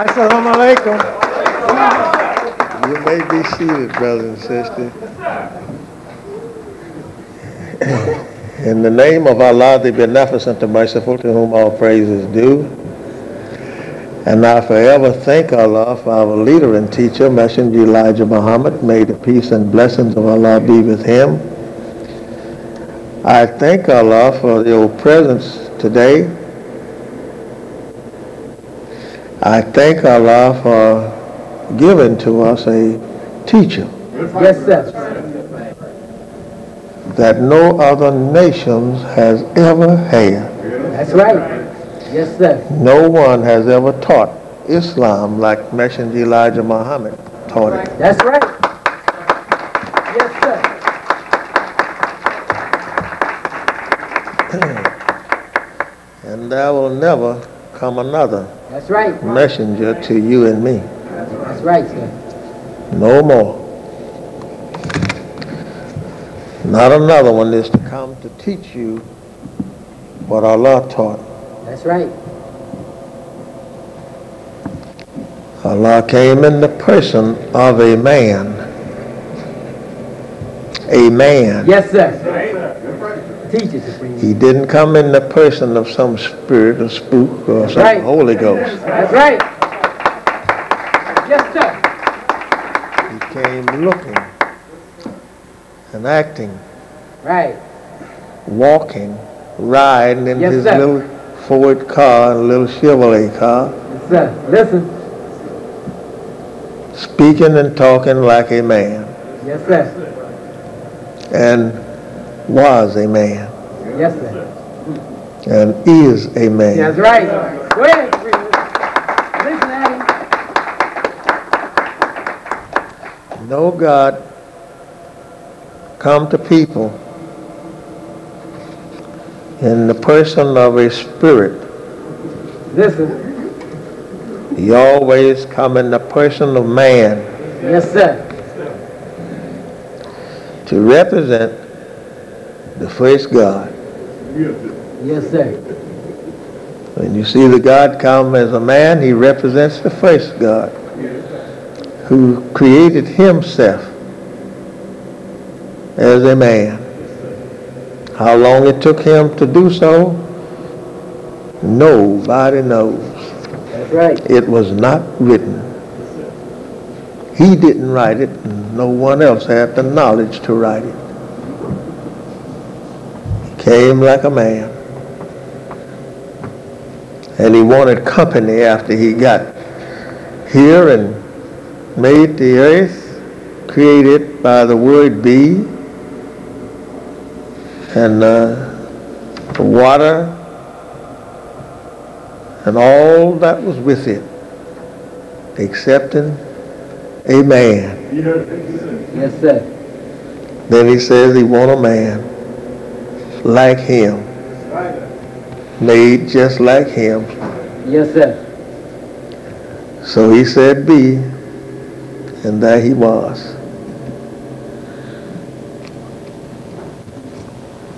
Assalamu alaikum. You may be seated, brothers and sisters. In the name of Allah, the Beneficent, the Merciful, to whom all praise is due. And I forever thank Allah for our leader and teacher, Messenger Elijah Muhammad. May the peace and blessings of Allah be with him. I thank Allah for your presence today. I thank Allah for giving to us a teacher Yes, sir. that no other nations has ever had. That's right. Yes, sir. No one has ever taught Islam like Messenger Elijah Muhammad taught it. That's right. Yes, sir. And there will never come another That's right. messenger to you and me. That's right, sir. No more. Not another one is to come to teach you what Allah taught. That's right. Allah came in the person of a man. A man. Yes, sir. Teach it, Supreme. He didn't come in the person of some spirit or spook or some right. Holy Ghost. That's right. Yes, sir. He came looking and acting, Right. walking, riding in Yes, his sir. little Ford car, a little Chevrolet car, Yes, sir. Listen. speaking and talking like a man, Yes, sir. and was a man, Yes, sir. and is a man. That's right. Go ahead, Listen. No God come to people in the person of a spirit. Listen. He always come in the person of man Yes, sir. to represent the first God. Yes, sir. When you see the God come as a man, he represents the first God who created himself as a man. How long it took him to do so, nobody knows. That's right. It was not written. He didn't write it, and no one else had the knowledge to write it. He came like a man. And he wanted company after he got here and made the earth, created by the word be, and uh, the water, and all that was with it, excepting a man. Yes, sir. Then he says he want a man like him, made just like him. Yes, sir. So he said be, and there he was.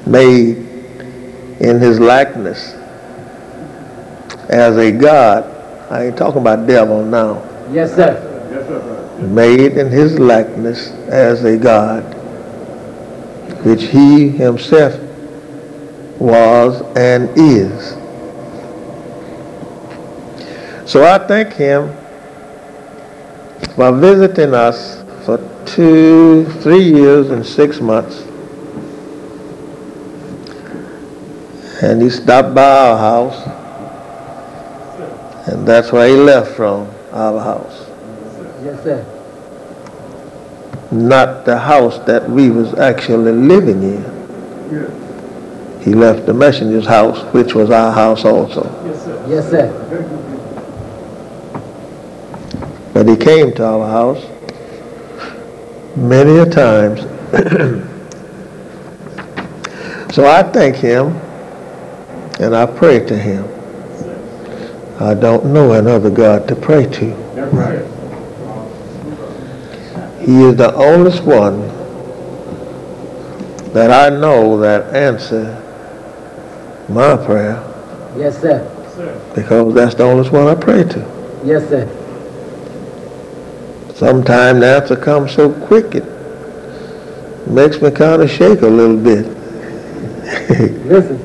Made in his likeness as a God. I ain't talking about devil now. Yes, sir. made in his likeness as a God, which he himself was and is. So I thank him for visiting us for two, three years and six months. And he stopped by our house, and that's where he left from, our house Yes, sir. not the house that we was actually living in. He left the messenger's house, which was our house also. Yes, sir. Yes, sir. But he came to our house many a times. so I thank him and I pray to him. I don't know another God to pray to. Right. He is the only one that I know that answer my prayer Yes, sir. because that's the only one I pray to. Yes, sir. Sometimes the answer comes so quick it makes me kind of shake a little bit. Listen.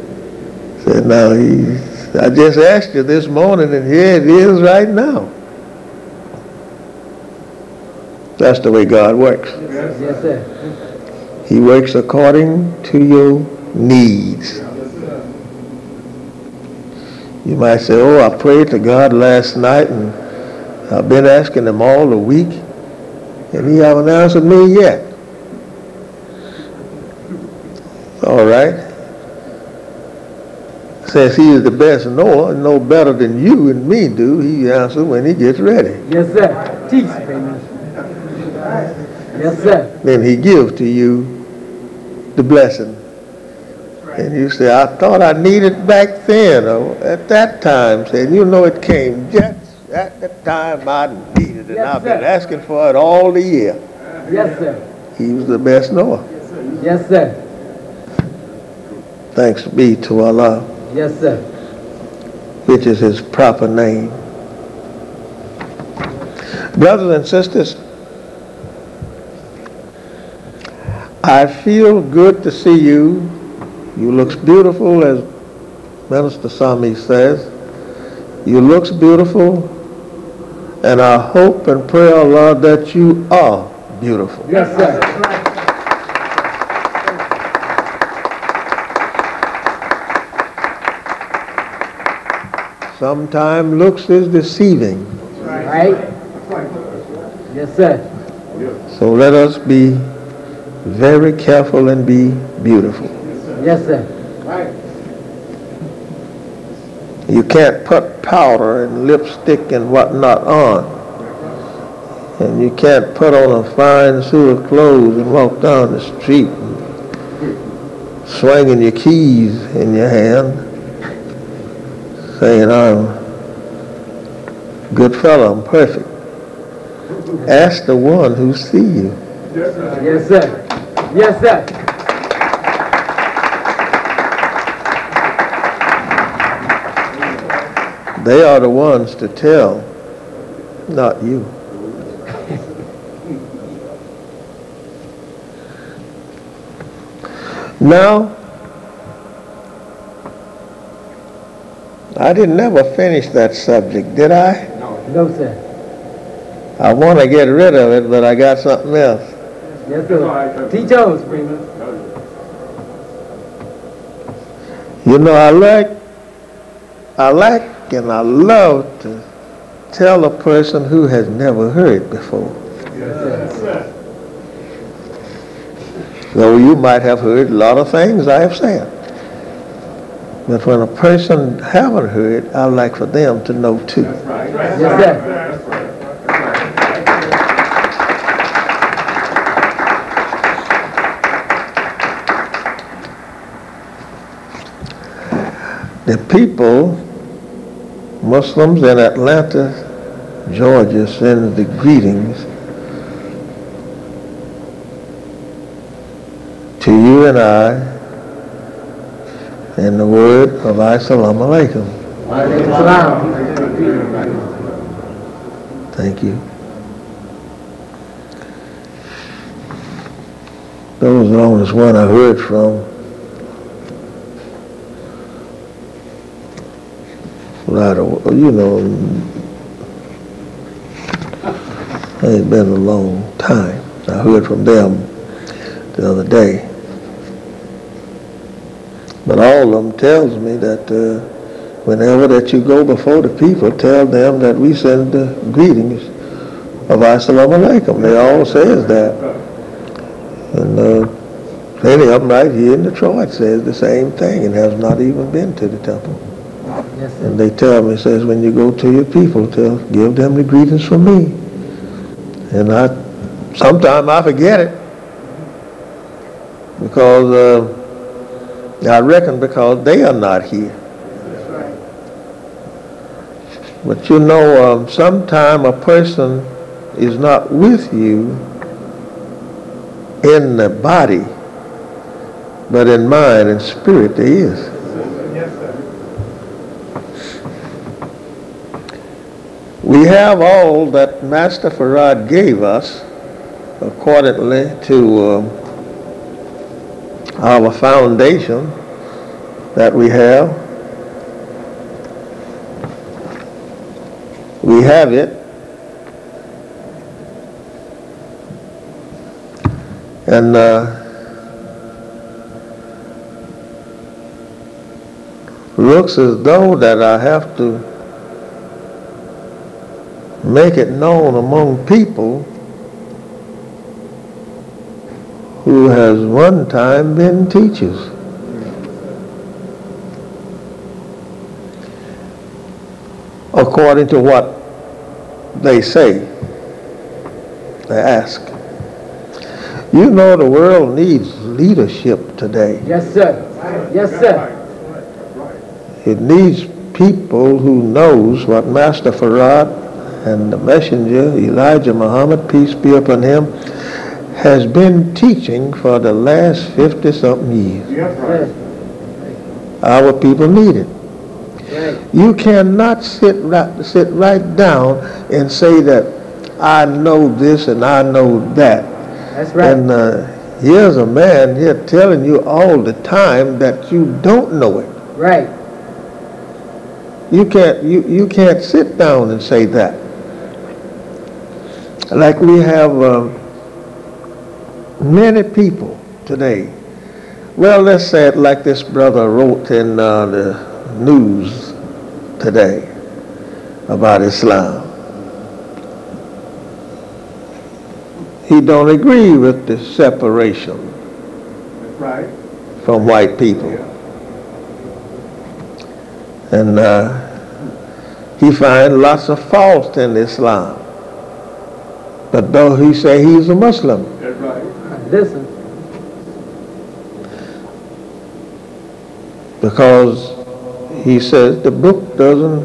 Said, now, he, I just asked you this morning, and here it is right now. That's the way God works. Yes, sir. He works according to your needs. You might say, oh, I prayed to God last night and I've been asking him all the week and he haven't answered me yet. All right. Since he is the best knower, know better than you and me do, he answers when he gets ready. Yes, sir. Teach, amen. Yes, sir. Then he gives to you the blessing. And you say, I thought I needed back then, or at that time. Saying, you know, it came just at the time I needed it. Yes, and I've sir. been asking for it all the year. Yes, sir. He was the best knower. Yes, sir. Thanks be to Allah, Yes, sir. which is his proper name. Brothers and sisters, I feel good to see you. You looks beautiful, as Minister Sami says. You looks beautiful, and I hope and pray, Allah, that you are beautiful. Yes, sir. Sometimes looks is deceiving, Right? Yes, sir. so let us be very careful and be beautiful. Yes, sir. Right. You can't put powder and lipstick and whatnot on. And you can't put on a fine suit of clothes and walk down the street swinging your keys in your hand, saying, I'm a good fellow, I'm perfect. Ask the one who see you. Yes, sir. Yes, sir. Yes, sir. They are the ones to tell, not you. Now, I didn't never finish that subject, did I? No, no sir. I want to get rid of it, but I got something else. Yes, sir. Teach us, Freeman. You know, I like, I like and I love to tell a person who has never heard before. Though you might have heard a lot of things I have said. But when a person haven't heard, I like for them to know too. Yes, sir. The people, Muslims in Atlanta, Georgia, send the greetings to you and I in the word of Assalamu alaikum. Thank you. Those are always one I heard from. Right, aw- you know, it's been a long time. I heard from them the other day. But all of them tells me that uh, whenever that you go before the people, tell them that we send greetings of Assalamu alaikum. They all says that. And uh, many of them right here in Detroit says the same thing and has not even been to the temple. And they tell me, says, when you go to your people, tell, give them the greetings from me. And I, sometimes I forget it. Because, uh, I reckon because they are not here. But you know, um, sometime a person is not with you in the body, but in mind and spirit they is. We have all that Master Farad gave us accordingly to uh, our foundation that we have. We have it. And uh, looks as though that I have to make it known among people who has one time been teachers. According to what they say, they ask. You know the world needs leadership today. Yes, sir. Yes, sir. It needs people who knows what Master Farad and the messenger Elijah Muhammad, peace be upon him, has been teaching for the last 50 something years. Our people need it. Right. You cannot sit right, sit right down and say that I know this and I know that. That's right. And uh, here's a man here telling you all the time that you don't know it. Right. You can't you, you can't sit down and say that. Like we have um, many people today. Well, let's say it like this brother wrote in uh, the news today about Islam. He don't agree with the separation Right. from white people. And uh, he find lots of fault in Islam. But though he say he's a Muslim, That's right. Listen. because he says the book doesn't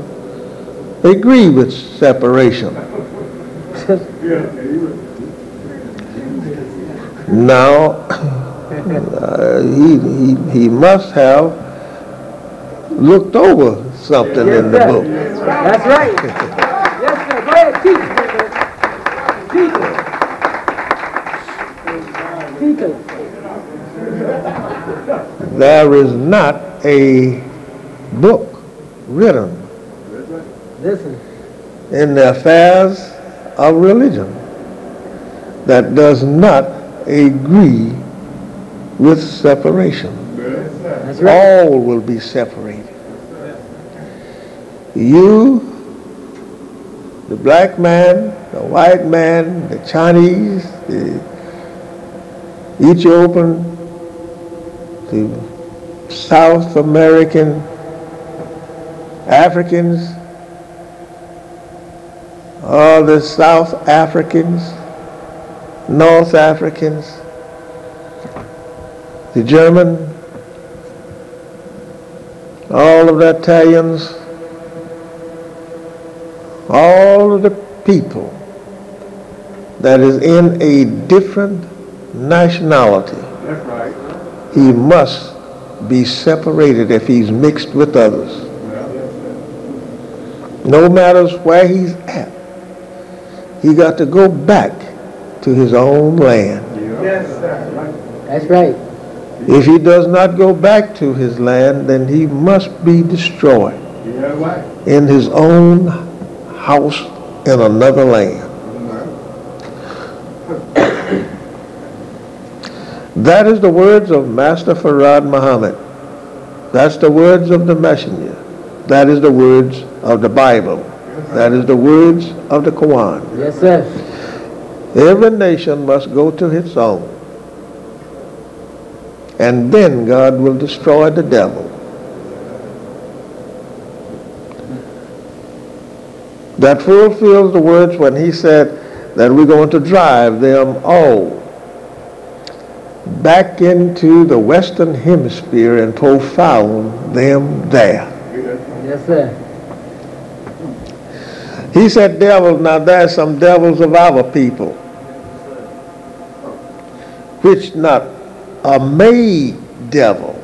agree with separation. Yeah, and he was, Now, uh, he, he, he must have looked over something in the sir. book. That's right. Yes, sir. Go ahead, teach. There is not a book written Listen. in the affairs of religion that does not agree with separation. Right. All will be separated. You, the black man, the white man, the Chinese, the Ethiopian, the South American, Africans, all the South Africans, North Africans, the German, all of the Italians, all of the people that is in a different nationality, that's right. he must be separated if he's mixed with others. No matter where he's at, he got to go back to his own land. Yes, sir. Right. That's right. If he does not go back to his land, then he must be destroyed in his own house in another land. That is the words of Master Farad Muhammad. That's the words of the messenger. That is the words of the Bible. That is the words of the Quran. Yes, sir. Every nation must go to its own. And then God will destroy the devil. That fulfills the words when he said that we're going to drive them all back into the western hemisphere and profound them there. Yes, sir. He said devils, now there's some devils of our people, which not a made devil,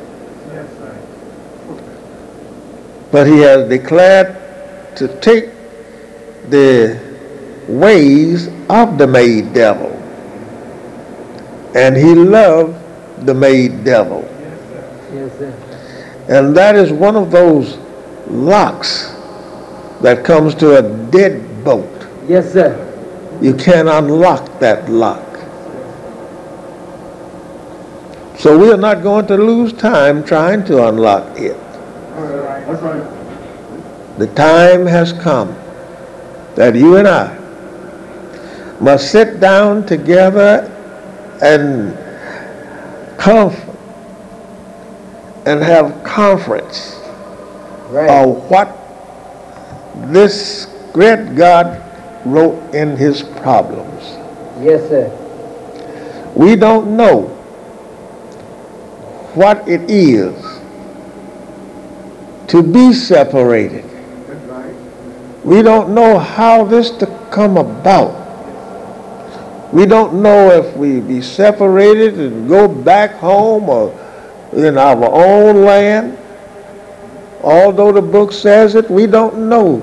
but he has declared to take the ways of the made devil. And he loved the made devil. Yes, sir. And that is one of those locks that comes to a dead boat. Yes, sir. You can't unlock that lock. So we are not going to lose time trying to unlock it. That's right. The time has come that you and I must sit down together and conf- and have conference Right. of what this great God wrote in his problems. Yes, sir. We don't know what it is to be separated. Right. We don't know how this to come about. We don't know if we be separated and go back home or in our own land. Although the book says it, we don't know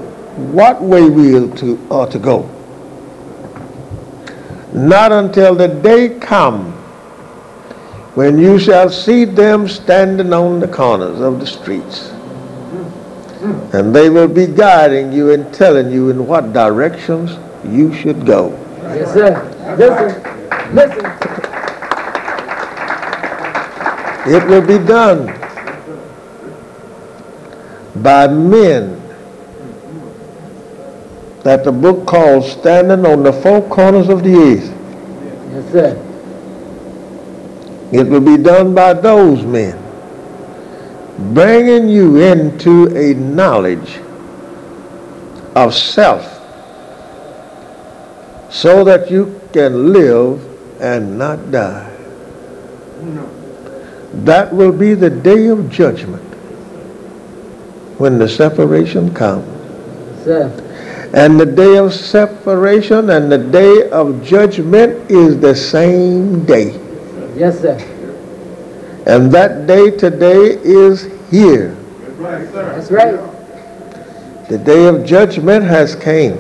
what way we are to, are to go. Not until the day come when you shall see them standing on the corners of the streets. And they will be guiding you and telling you in what directions you should go. Yes, sir. Listen. Listen. It will be done by men that the book calls standing on the four corners of the earth. Yes, sir. It will be done by those men bringing you into a knowledge of self so that you can live and not die. That will be the day of judgment when the separation comes. Sir. And the day of separation and the day of judgment is the same day. Yes, sir. And that day today is here. That's right, sir. That's right. The day of judgment has came.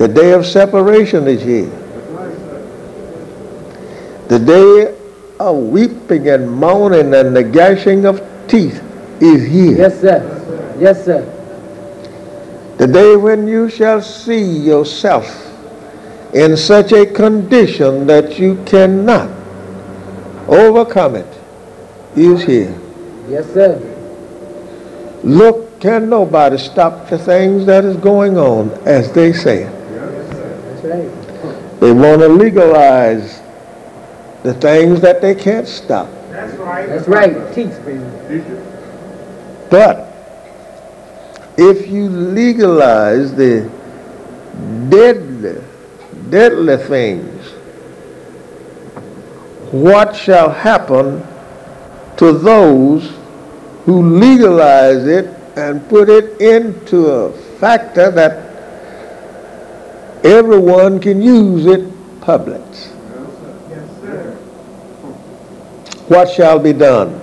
The day of separation is here. That's right, sir. The day of weeping and moaning and the gashing of teeth is here. Yes, sir. Yes, sir. The day when you shall see yourself in such a condition that you cannot overcome it is here. Yes, sir. Look, can nobody stop the things that is going on as they say it. That's right. They want to legalize the things that they can't stop. That's right. That's right. Teach, baby. Teacher. But if you legalize the deadly, deadly things, what shall happen to those who legalize it and put it into a factor that everyone can use it public? Yes, sir. What shall be done?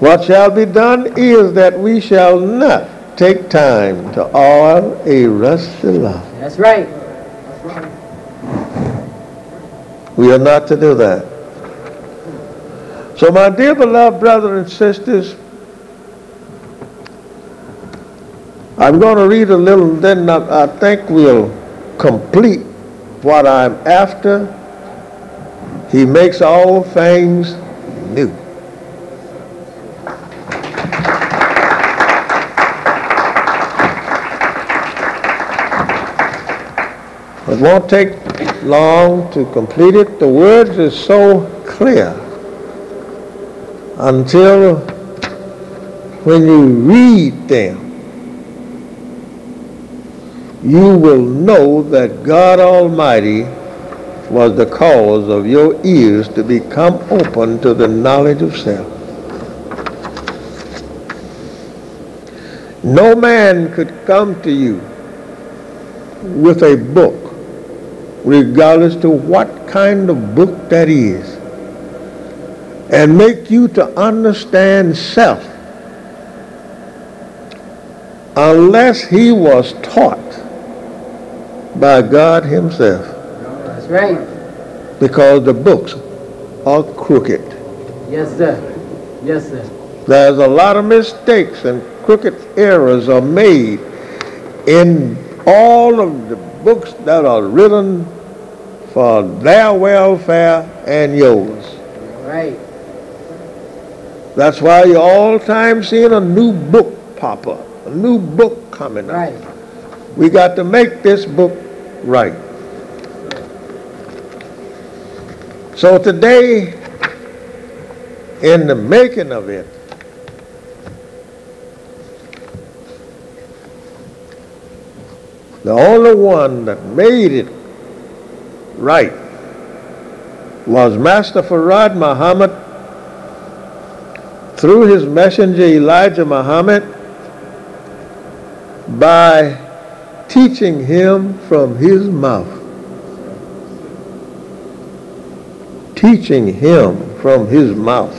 What shall be done is that we shall not take time to oil a rusty right. That's right. We are not to do that. So, my dear beloved brothers and sisters, I'm going to read a little, then I, think we'll complete what I'm after. He makes all things new. It won't take long to complete it. The words are so clear until when you read them, you will know that God Almighty was the cause of your ears to become open to the knowledge of self. No man could come to you with a book, regardless to what kind of book that is, and make you to understand self unless he was taught by God himself That's right. because the books are crooked. Yes, sir. Yes, sir. There's a lot of mistakes and crooked errors are made in all of the books that are written for their welfare and yours. Right. That's why you're all time seeing a new book pop up, a new book coming up. Right. We got to make this book right. So today, in the making of it, the only one that made it right was Master Farad Muhammad through his messenger Elijah Muhammad by teaching him from his mouth. Teaching him from his mouth.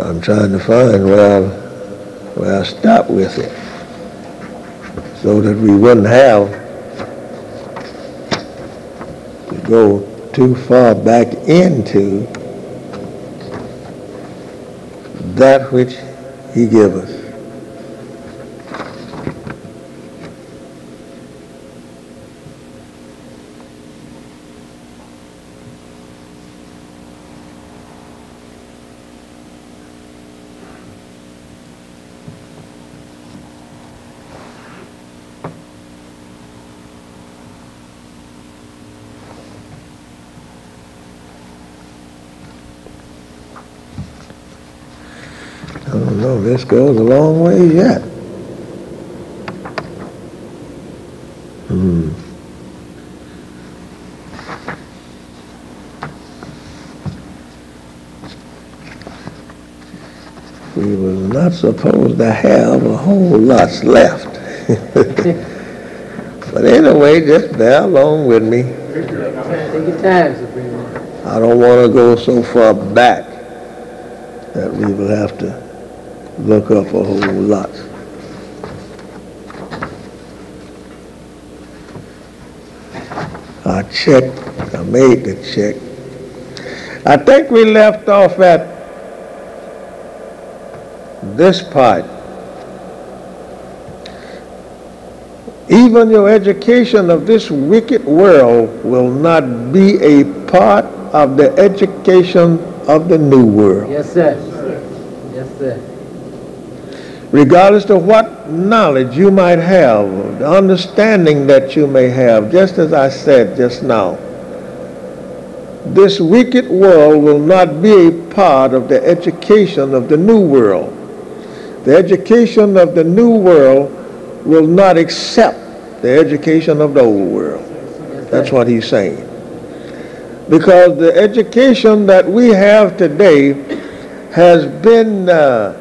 I'm trying to find where I, where I stop with it so that we wouldn't have to go too far back into that which he gave us. Know, this goes a long way yet. Hmm. We were not supposed to have a whole lot left. But anyway, just bear along with me. Take your time, I don't want to go so far back that we will have to look up a whole lot. I checked, I made the check. I think we left off at this part. Even your education of this wicked world will not be a part of the education of the new world. Yes, sir. Yes, sir. Regardless of what knowledge you might have, the understanding that you may have, just as I said just now, this wicked world will not be a part of the education of the new world. The education of the new world will not accept the education of the old world. That's what he's saying. Because the education that we have today has been uh,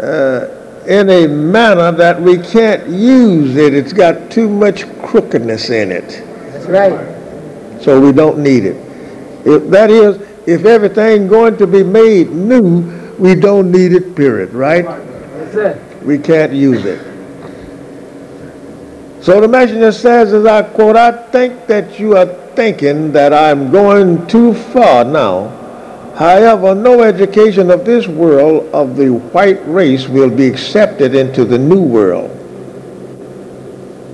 uh, in a manner that we can't use it. It's got too much crookedness in it. That's right. So we don't need it. If, that is, if everything going to be made new, we don't need it, period, right? Yes, sir. We can't use it. So the messenger says, as I quote, I think that you are thinking that I'm going too far now. However, no education of this world of the white race will be accepted into the new world.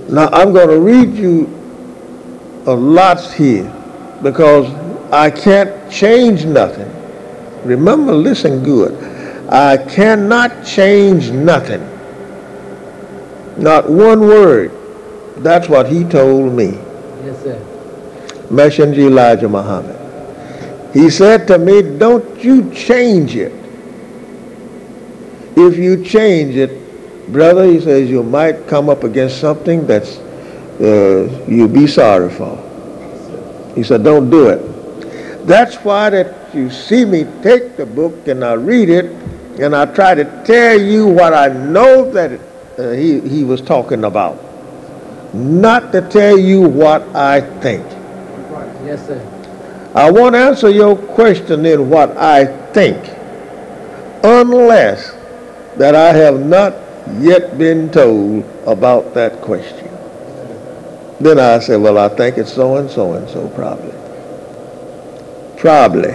Now, I'm going to read you a lot here because I can't change nothing. Remember, listen good. I cannot change nothing. Not one word. That's what he told me. Yes, sir. Messenger Elijah Muhammad. He said to me, don't you change it. If you change it, brother, he says, you might come up against something that's uh, you'll be sorry for. He said, don't do it. That's why that you see me take the book and I read it and I try to tell you what I know that uh, he, he was talking about. Not to tell you what I think. Yes, sir. I won't answer your question in what I think unless that I have not yet been told about that question. Then I say, well, I think it's so and so and so probably. Probably.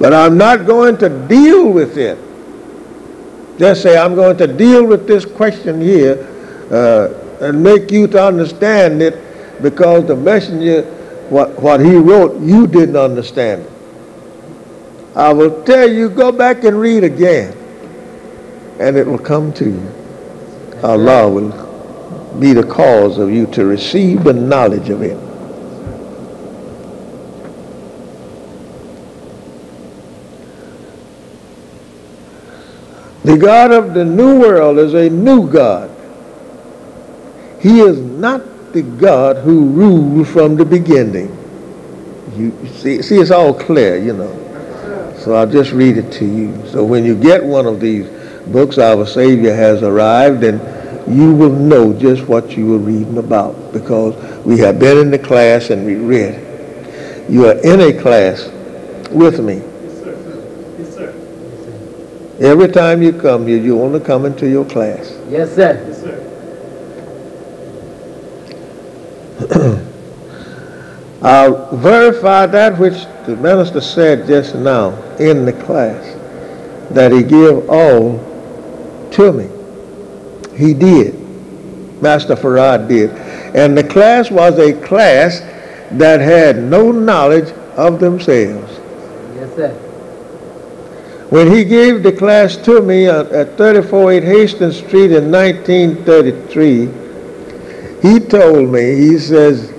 But I'm not going to deal with it. Just say, I'm going to deal with this question here uh, and make you to understand it because the messenger, what, what he wrote, you didn't understand it. I will tell you, go back and read again, and it will come to you. Allah will be the cause of you to receive the knowledge of it. The God of the new world is a new God. He is not the God who ruled from the beginning. You see, see, it's all clear, you know. So I'll just read it to you. So when you get one of these books, Our Savior has arrived, and you will know just what you were reading about because we have been in the class and we read it. You are in a class with me. Yes, sir. Yes, sir. Every time you come here, you only come into your class. Yes, sir. Yes, sir. I'll verify that which the minister said just now in the class, that he gave all to me. He did. Master Farad did. And the class was a class that had no knowledge of themselves. Yes, sir. When he gave the class to me at, at 348 Hastings Street in 1933, he told me, he says,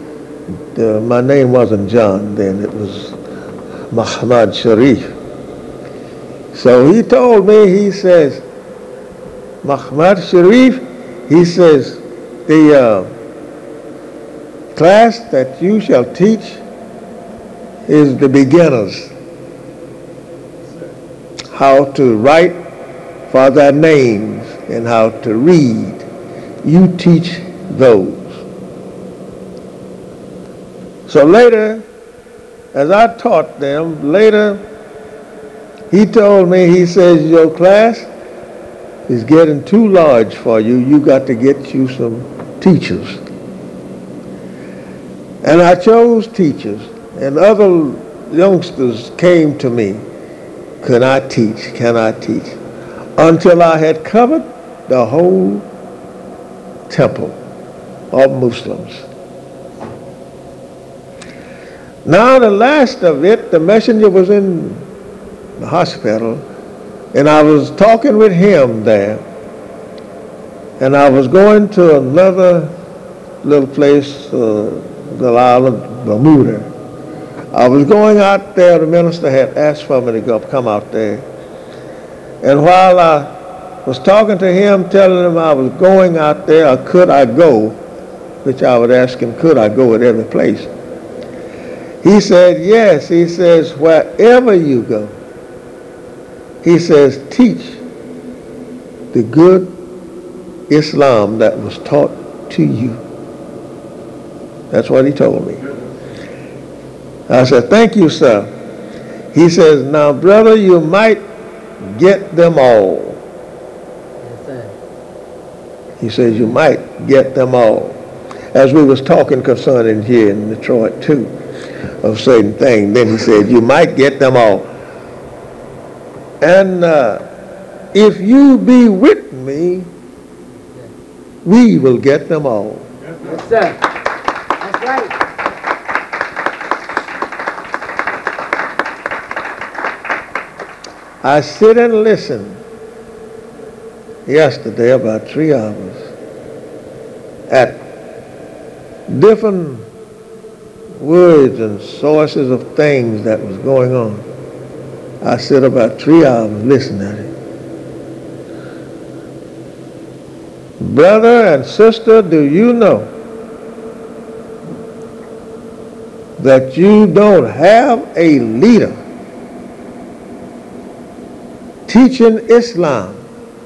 uh, my name wasn't John then, it was Muhammad Sharif. So he told me, he says, Muhammad Sharif, he says, the uh, class that you shall teach is the beginners how to write for their names and how to read. You teach those. So later, as I taught them, later he told me, he says, your class is getting too large for you. You got to get you some teachers. And I chose teachers, and other youngsters came to me. Can I teach? Can I teach? Until I had covered the whole temple of Muslims. Now the last of it, the messenger was in the hospital, and I was talking with him there, and I was going to another little place, uh, the island, Bermuda. I was going out there, the minister had asked for me to go come out there. And while I was talking to him, telling him I was going out there, or could I go, which I would ask him, could I go at every place? He said, yes. He says, wherever you go, he says, teach the good Islam that was taught to you. That's what he told me. I said, thank you, sir. He says, now, brother, you might get them all. He says, you might get them all. As we was talking concerning here in Detroit, too, of certain things, then he said, you might get them all. And uh, if you be with me, we will get them all. Yes, sir. That's right. I sit and listen yesterday about three hours at different words and sources of things that was going on. I sit about three hours listening at it. Brother and sister, do you know that you don't have a leader teaching Islam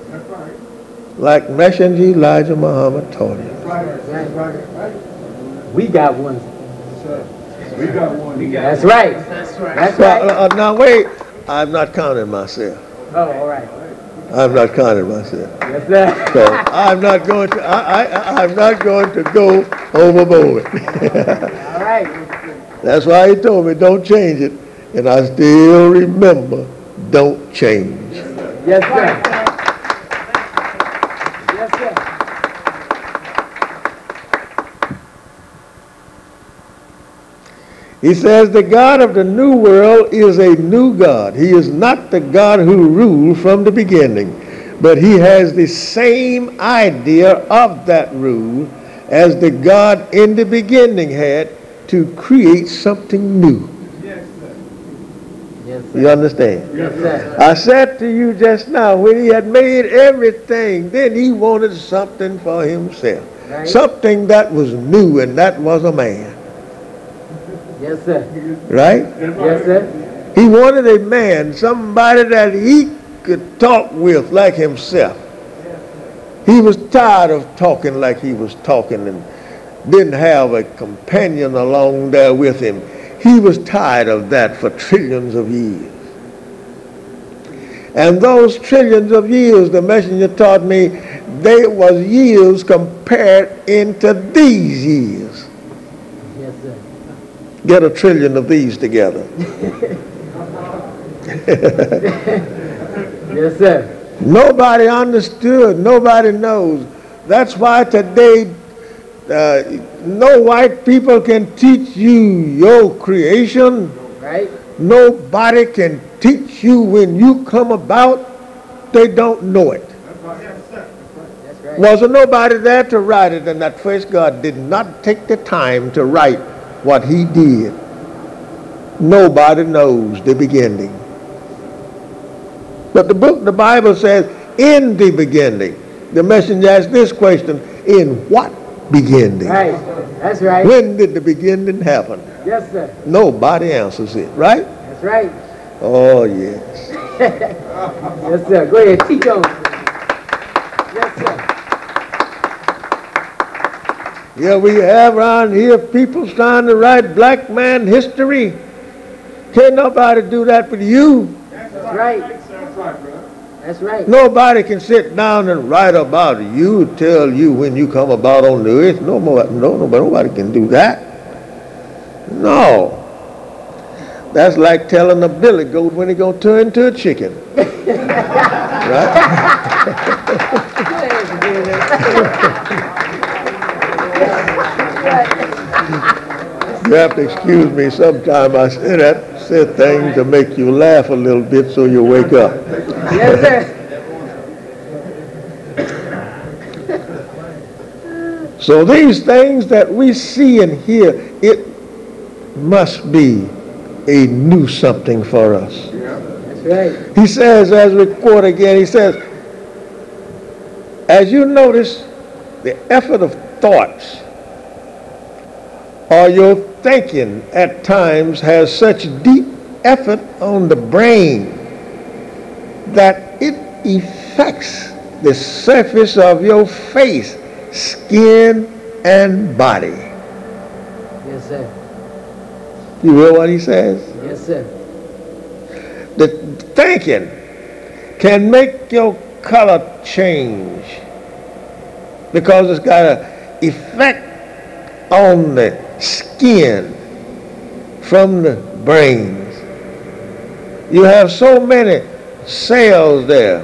right. like Messenger Elijah Muhammad taught you? Right, right, right, right. We got one. We got one. We got That's right. That's right. That's Now, right. uh, now wait, I'm not counting myself. Oh, all right. I'm not counting myself. Yes, sir. So I'm not going to, I, I, I'm not going to go overboard. All right. That's why he told me, don't change it. And I still remember, don't change. Yes, sir. Yes, He says the God of the new world is a new God. He is not the God who ruled from the beginning, but he has the same idea of that rule as the God in the beginning had to create something new. Yes, sir. Yes, sir. You understand? Yes, sir. I said to you just now, when he had made everything, then he wanted something for himself. Right. Something that was new, and that was a man. Yes, sir. Right? Yes, sir. He wanted a man, somebody that he could talk with like himself. He was tired of talking like he was talking and didn't have a companion along there with him. He was tired of that for trillions of years. And those trillions of years, the messenger taught me, they was years compared into these years. Get a trillion of these together. Yes, sir. Nobody understood. Nobody knows. That's why today uh, no white people can teach you your creation. Right? Nobody can teach you when you come about. They don't know it. Right. Yes, sir. That's right. Wasn't nobody there to write it, and that first God did not take the time to write what he did. Nobody knows the beginning. But the book, the Bible says, in the beginning. The messenger asked this question, in what beginning? Right. That's right. When did the beginning happen? Yes, sir. Nobody answers it, right? That's right. Oh, yes. Yes, sir. Go ahead. Teach on. Yes, sir. Yeah, we have around here people trying to write black man history. Can't nobody do that but you. That's right. That's right, brother. That's right. Nobody can sit down and write about you, tell you when you come about on the earth. No more, no, nobody, nobody can do that. No. That's like telling a billy goat when he gonna turn into a chicken. right? You have to excuse me. Sometimes I say that, say things to make you laugh a little bit so you wake up. Yes, sir. So these things that we see and hear, it must be a new something for us. That's right. He says, as we quote again, he says, as you notice, the effort of thoughts or your thinking at times has such deep effort on the brain that it affects the surface of your face, skin, and body. Yes, sir. You hear what he says? Yes, sir. The thinking can make your color change because it's got an effect on the skin from the brains. You have so many cells there,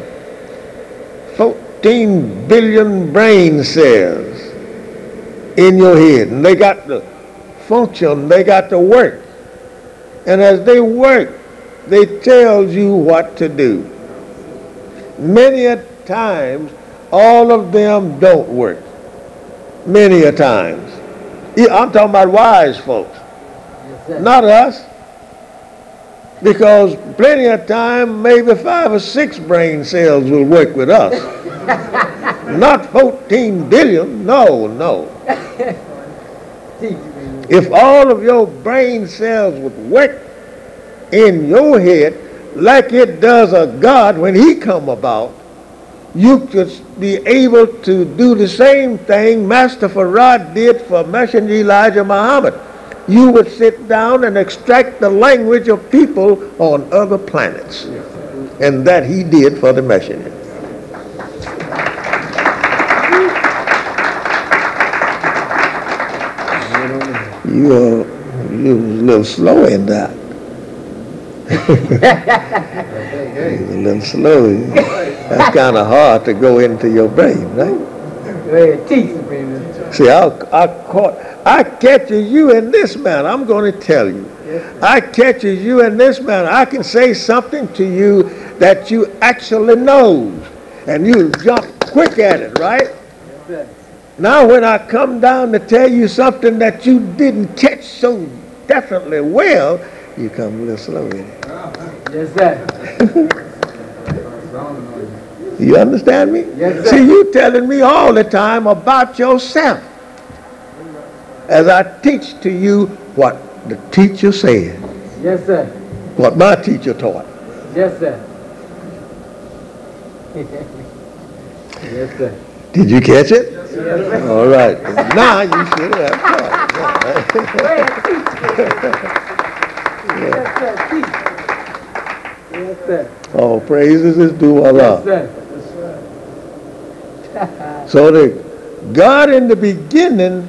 14 billion brain cells in your head, and they got to function, they got to work. And as they work, they tells you what to do. Many a times, all of them don't work. Many a times. I'm talking about wise folks, Yes, not us. Because plenty of time, maybe five or six brain cells will work with us. Not 14 billion. No, no. If all of your brain cells would work in your head like it does a God when he come about, you could be able to do the same thing Master Farad did for Messenger Elijah Muhammad. You would sit down and extract the language of people on other planets. And that he did for the messenger. You are you was a little slow in that. Was a little slow. That's kind of hard to go into your brain, right? Go ahead, teach me. See, I, I caught, I catch you in this manner. I'm going to tell you. I catch you in this manner. I can say something to you that you actually know, and you jump quick at it, right? Now, when I come down to tell you something that you didn't catch so definitely well, you come a little slow in it. Yes, sir. You understand me? Yes, sir. See, you telling me all the time about yourself as I teach to you what the teacher said, Yes, sir. what my teacher taught. Yes, sir. yes, sir. Did you catch it? Yes, sir. All right. Now you should have taught. Go ahead, teach me. Yes, sir. Yes, praises is due Yes, Allah. sir. So the God in the beginning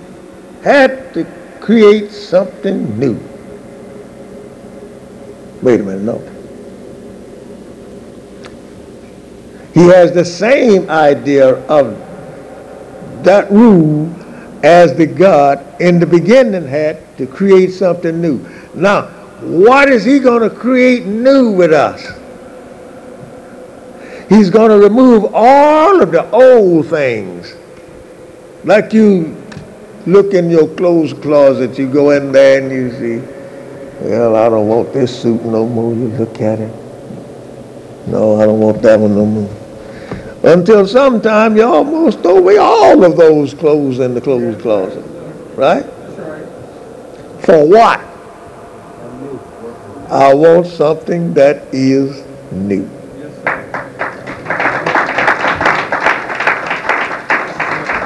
had to create something new. Wait a minute, no. He has the same idea of that rule as the God in the beginning had to create something new. Now, what is he going to create new with us? He's going to remove all of the old things. Like you look in your clothes closet, you go in there and you see, well, I don't want this suit no more. You look at it. No, I don't want that one no more. Until sometime you almost throw away all of those clothes in the clothes closet. Right? For what? I want something that is new.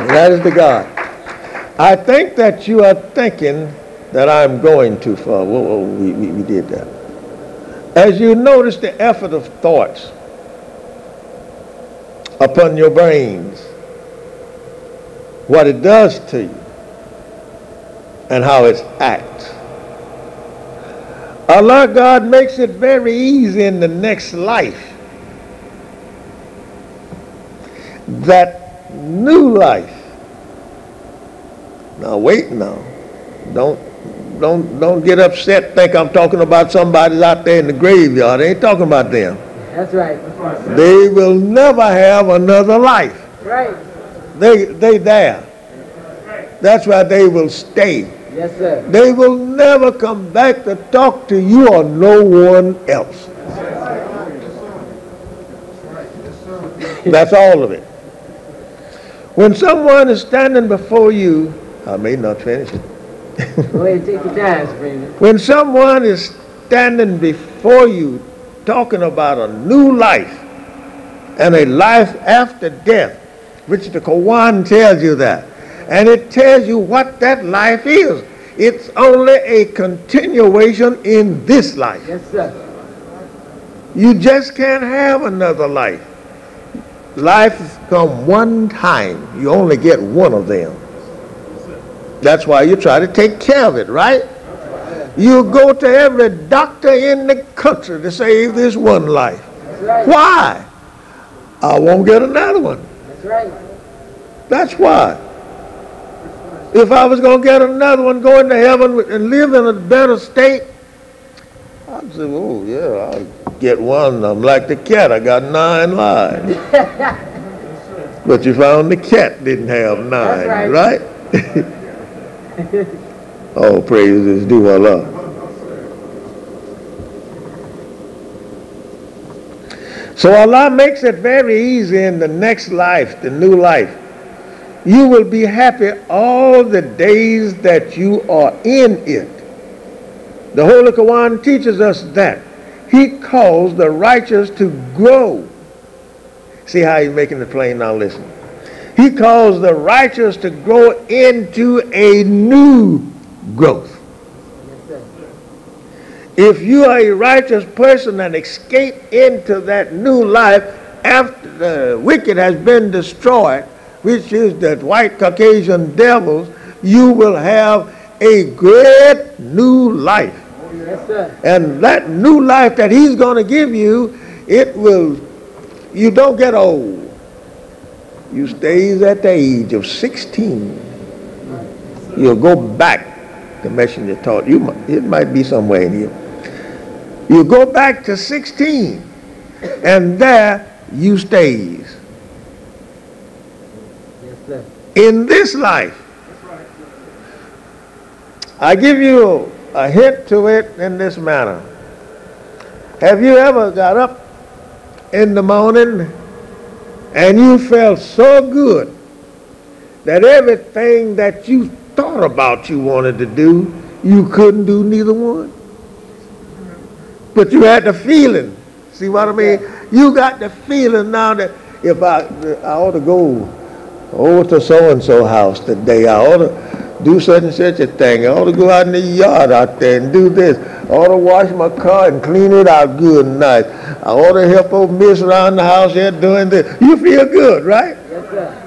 That is the God. I think that you are thinking that I'm going too far. Whoa, whoa, we, we, we did that. As you notice the effort of thoughts upon your brains, what it does to you, and how it acts. Allah God makes it very easy in the next life that new life. Now wait now. Don't don't don't get upset, think I'm talking about somebody's out there in the graveyard. I ain't talking about them. That's right. They will never have another life. Right. They they there. That's why they will stay. Yes, sir. They will never come back to talk to you or no one else. That's all of it. When someone is standing before you, I may not finish it. Go ahead, take your time. When someone is standing before you talking about a new life and a life after death, which the Quran tells you that, and it tells you what that life is. It's only a continuation in this life. Yes, sir. You just can't have another life. Life come one time. You only get one of them. That's why you try to take care of it, right? You go to every doctor in the country to save this one life. Right. Why? I won't get another one. That's right. That's why. If I was going to get another one, go into heaven and live in a better state, I'd say, oh, yeah, I'll get one. I'm like the cat. I got nine lives. but you found the cat didn't have nine, right. right? All praises due Allah. So Allah makes it very easy in the next life, the new life. You will be happy all the days that you are in it. The Holy Quran teaches us that. He calls the righteous to grow. See how he's making the plain now, listen. He calls the righteous to grow into a new growth. If you are a righteous person and escape into that new life after the wicked has been destroyed, which is that white Caucasian devils, you will have a great new life. Yes. And that new life that he's going to give you, it will, you don't get old. You stays at the age of 16. You'll go back, the messenger taught you, it might be somewhere in here. You go back to 16, and there you stays. Yes, sir. In this life, I give you a hint to it in this manner. Have you ever got up in the morning and you felt so good that everything that you thought about you wanted to do, you couldn't do neither one? But you had the feeling. See what I mean? You got the feeling now that if I, I ought to go over to so-and-so house today, I ought to do such and such a thing. I ought to go out in the yard out there and do this. I ought to wash my car and clean it out good and nice. I ought to help old miss around the house here doing this. You feel good, right? Yes, sir.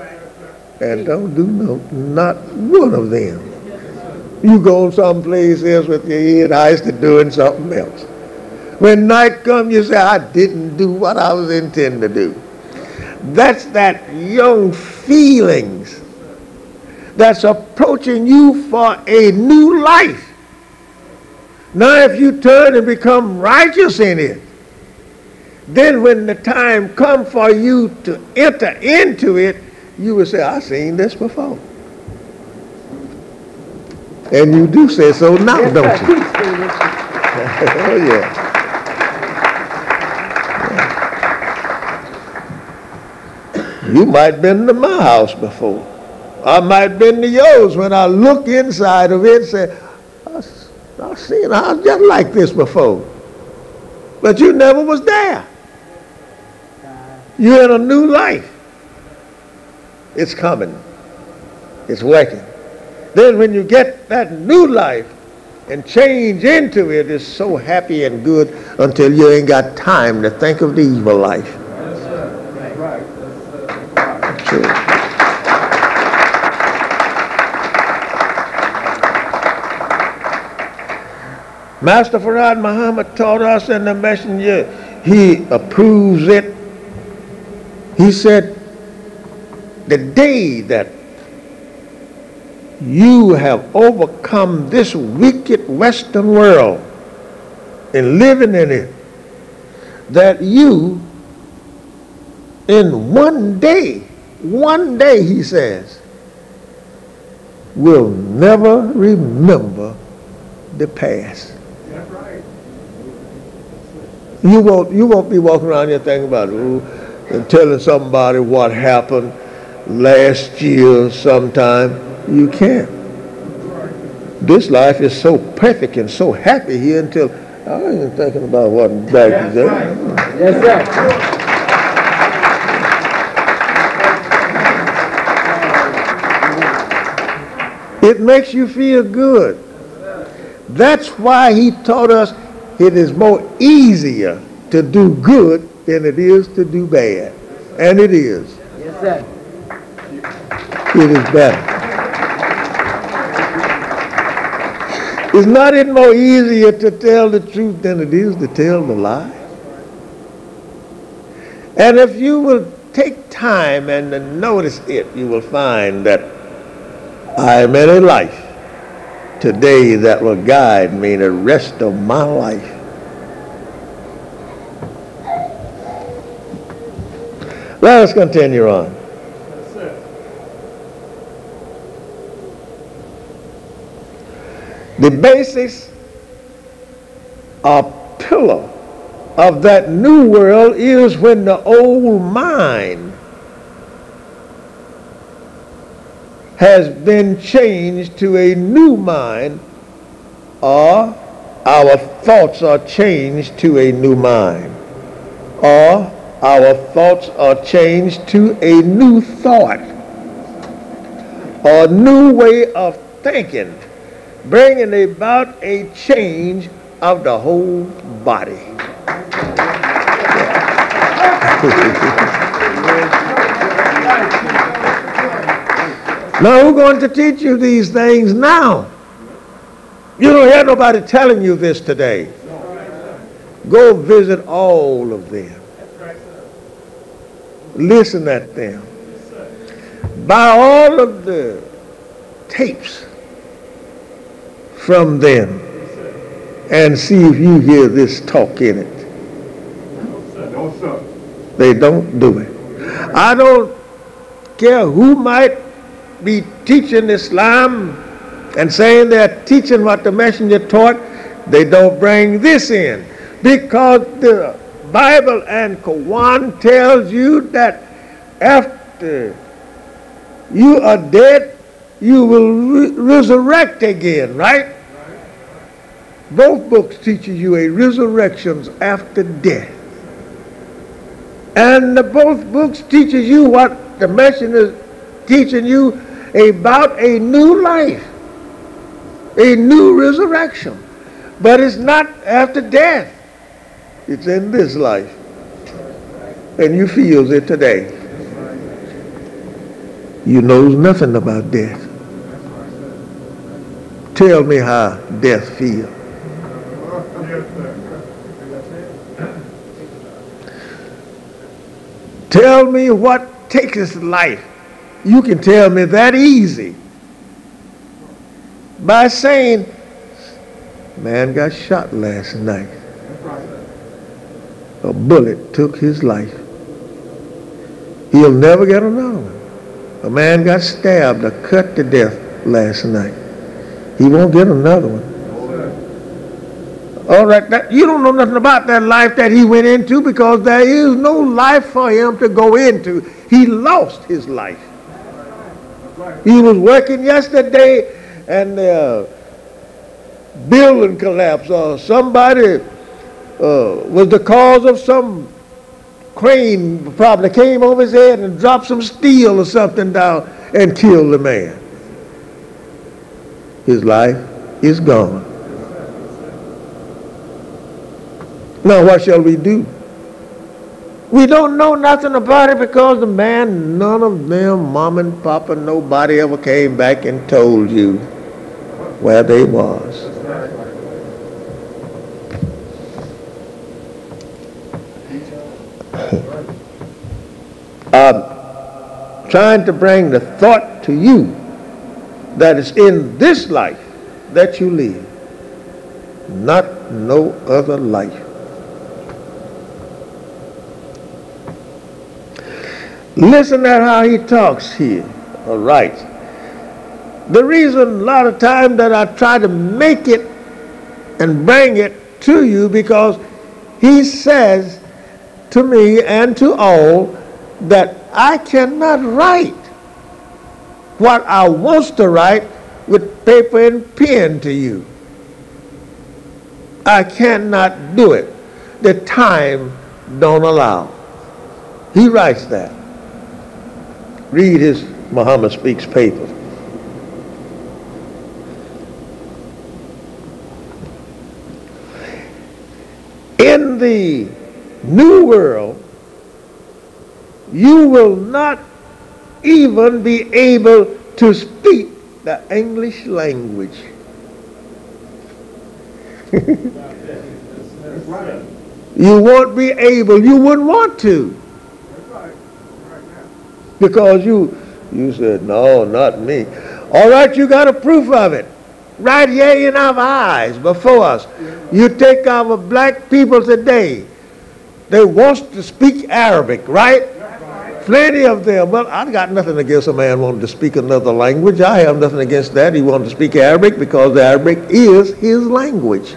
And don't do no, not one of them. You go someplace else with your head eyes to doing something else. When night comes, you say, I didn't do what I was intending to do. That's that young feelings that's approaching you for a new life. Now, if you turn and become righteous in it, then when the time comes for you to enter into it, you will say, I've seen this before. And you do say so now, don't you? Teach me, yes, sir. oh, yeah. You might been to my house before. I might been to yours when I look inside of it and say, I, s- I seen a house just like this before. But you never was there. You're in a new life. It's coming. It's working. Then when you get that new life and change into it, it's so happy and good until you ain't got time to think of the evil life. Yes, sir. That's right. That's, uh, right. True. Master Farad Muhammad taught us in the messenger, he approves it. He said, the day that you have overcome this wicked Western world and living in it, that you, in one day, one day, he says, we'll never remember the past. You won't, you won't be walking around here thinking about, ooh, and telling somebody what happened last year sometime. You can't. This life is so perfect and so happy here until I ain't thinking about what back there. right. Yes, sir. It makes you feel good. That's why he taught us it is more easier to do good than it is to do bad. And it is. Yes, sir. It is better. Is not it more easier to tell the truth than it is to tell the lie? And if you will take time and notice it, you will find that I am in a life today that will guide me the rest of my life. Let us continue on. The basis are pillar of that new world is when the old mind has been changed to a new mind or our thoughts are changed to a new mind or our thoughts are changed to a new thought a new way of thinking bringing about a change of the whole body now we're going to teach you these things now you don't hear nobody telling you this today. Go visit all of them. Listen at them. Buy all of the tapes from them and see if you hear this talk in it. They don't do it. I don't care who might be teaching Islam and saying they're teaching what the messenger taught, they don't bring this in. Because the Bible and Quran tells you that after you are dead, you will re- resurrect again, right? Both books teach you a resurrections after death. And the both books teaches you what the messenger is teaching you about a new life a new resurrection. But it's not after death. It's in this life. And you feel it today. You knows nothing about death. Tell me how death feels. Tell me what takes life. You can tell me that easy by saying, man got shot last night. A bullet took his life. He'll never get another one. A man got stabbed or cut to death last night. He won't get another one. All right, that, you don't know nothing about that life that he went into because there is no life for him to go into. He lost his life. He was working yesterday and the uh, building collapsed or somebody uh, was the cause of some crane probably came over his head and dropped some steel or something down and killed the man. His life is gone. Now what shall we do? We don't know nothing about it because the man, none of them, mom and papa, nobody ever came back and told you where they was. I'm trying to bring the thought to you that is in this life that you live, not no other life. Listen at how he talks here. All right. The reason a lot of time that I try to make it and bring it to you because he says to me and to all that I cannot write what I want to write with paper and pen to you. I cannot do it. The time don't allow. He writes that. Read his Muhammad Speaks paper. in the new world, you will not even be able to speak the English language. you won't be able, you wouldn't want to. Because you you said, no, not me. All right, you got a proof of it right here in our eyes before us. You take our black people today, they want to speak Arabic, right? Plenty of them. Well, I've got nothing against a man wanting to speak another language. I have nothing against that. He wanted to speak Arabic because Arabic is his language.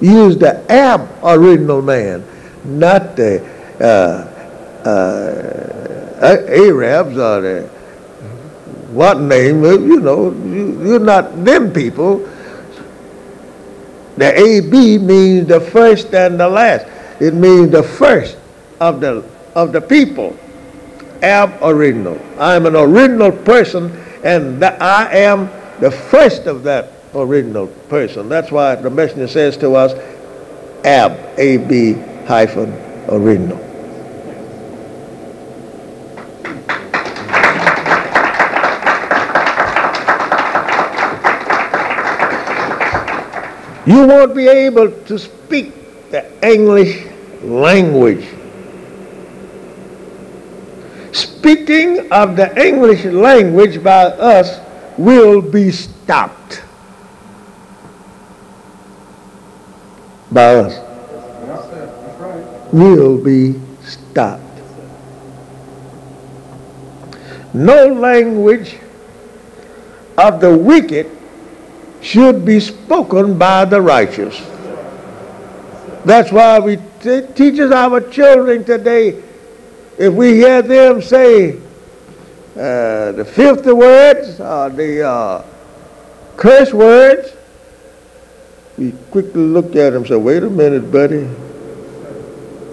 use the aboriginal man, not the uh, uh, Arabs or the what name, you know, you, you're not them people. The AB means the first and the last. It means the first of the of the people. Ab original. I'm an original person, and I am the first of that original person. That's why the messenger says to us, ab, A-B hyphen, original. You won't be able to speak the English language. Speaking of the English language by us will be stopped. By us. Will be stopped. No language of the wicked should be spoken by the righteous. That's why we t- teaches our children today. If we hear them say uh, the filthy words or the uh, curse words, we quickly look at them and say, wait a minute, buddy.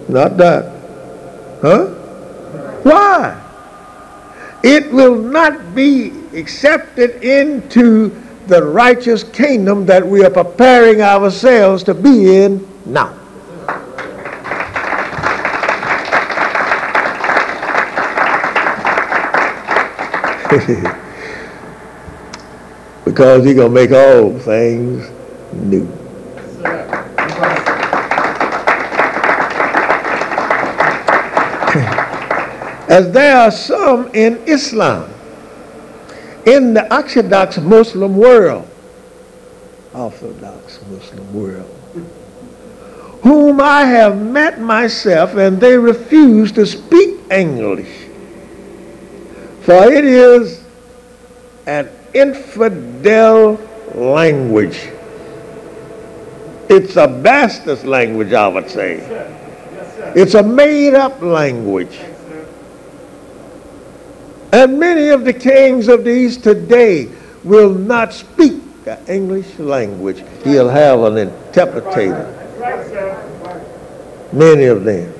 Not that. Huh? Why? It will not be accepted into the righteous kingdom that we are preparing ourselves to be in now. because he's going to make all things new. As there are some in Islam in the Orthodox Muslim world, Orthodox Muslim world, whom I have met myself and they refuse to speak English. For it is an infidel language. It's a bastard language, I would say. It's a made up language. And many of the kings of these today will not speak the English language. He'll have an interpreter. Many of them.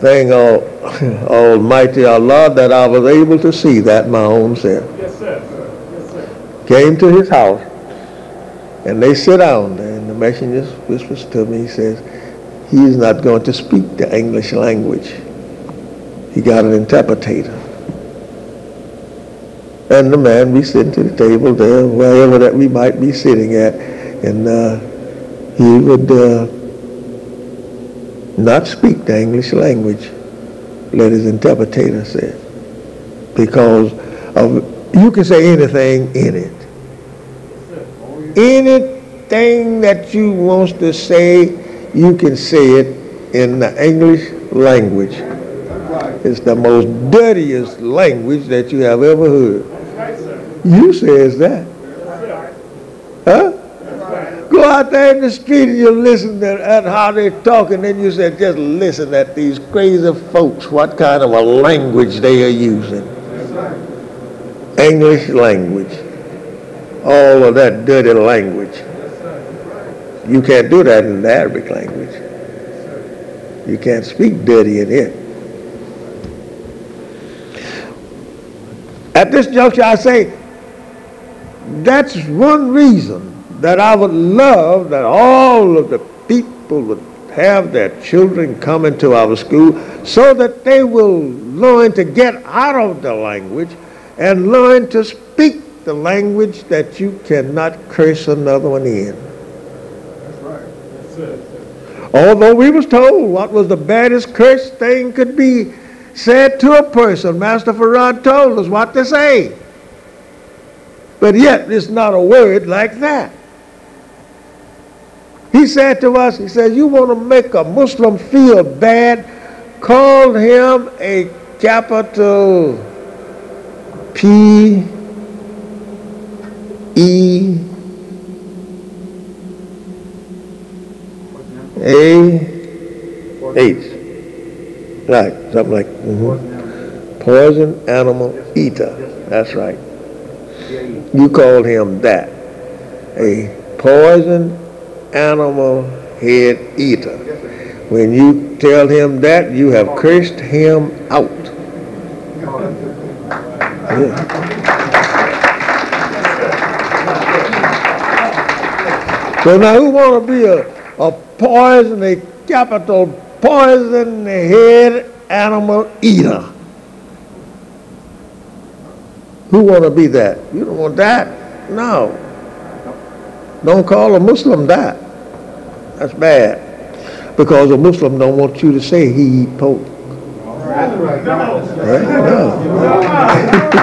Thank all, Almighty Allah that I was able to see that my own self. Yes, sir. Came to his house and they sit down there and the messenger whispers to me, he says, he is not going to speak the English language. He got an interpreter. And the man be sitting to the table there, wherever that we might be sitting at, and uh, he would uh, not speak the English language, let his interpreter say, because of, you can say anything in it. Anything that you want to say, you can say it in the English language. It's the most dirtiest language that you have ever heard. You says that. Huh? Go out there in the street and you listen to, at how they're talking, and you say, just listen at these crazy folks, what kind of a language they are using. English language. All of that dirty language. You can't do that in the Arabic language. You can't speak dirty in it. At this juncture, I say that's one reason that I would love that all of the people would have their children come into our school so that they will learn to get out of the language and learn to speak the language that you cannot curse another one in. That's right. That's it. Although we was told what was the baddest curse thing could be said to a person. Master Farad told us what to say. But yet, it's not a word like that. He said to us, he said, you want to make a Muslim feel bad, call him a capital P E A H. Right, something like mhm. poison animal eater. That's right. You called him that. A poison animal head eater. When you tell him that, you have cursed him out. Yeah. So now who want to be a, a poison, a capital poison head animal eater? Who want to be that? You don't want that? No. Don't call a Muslim that. That's bad. Because a Muslim don't want you to say he eat pork. Right? No.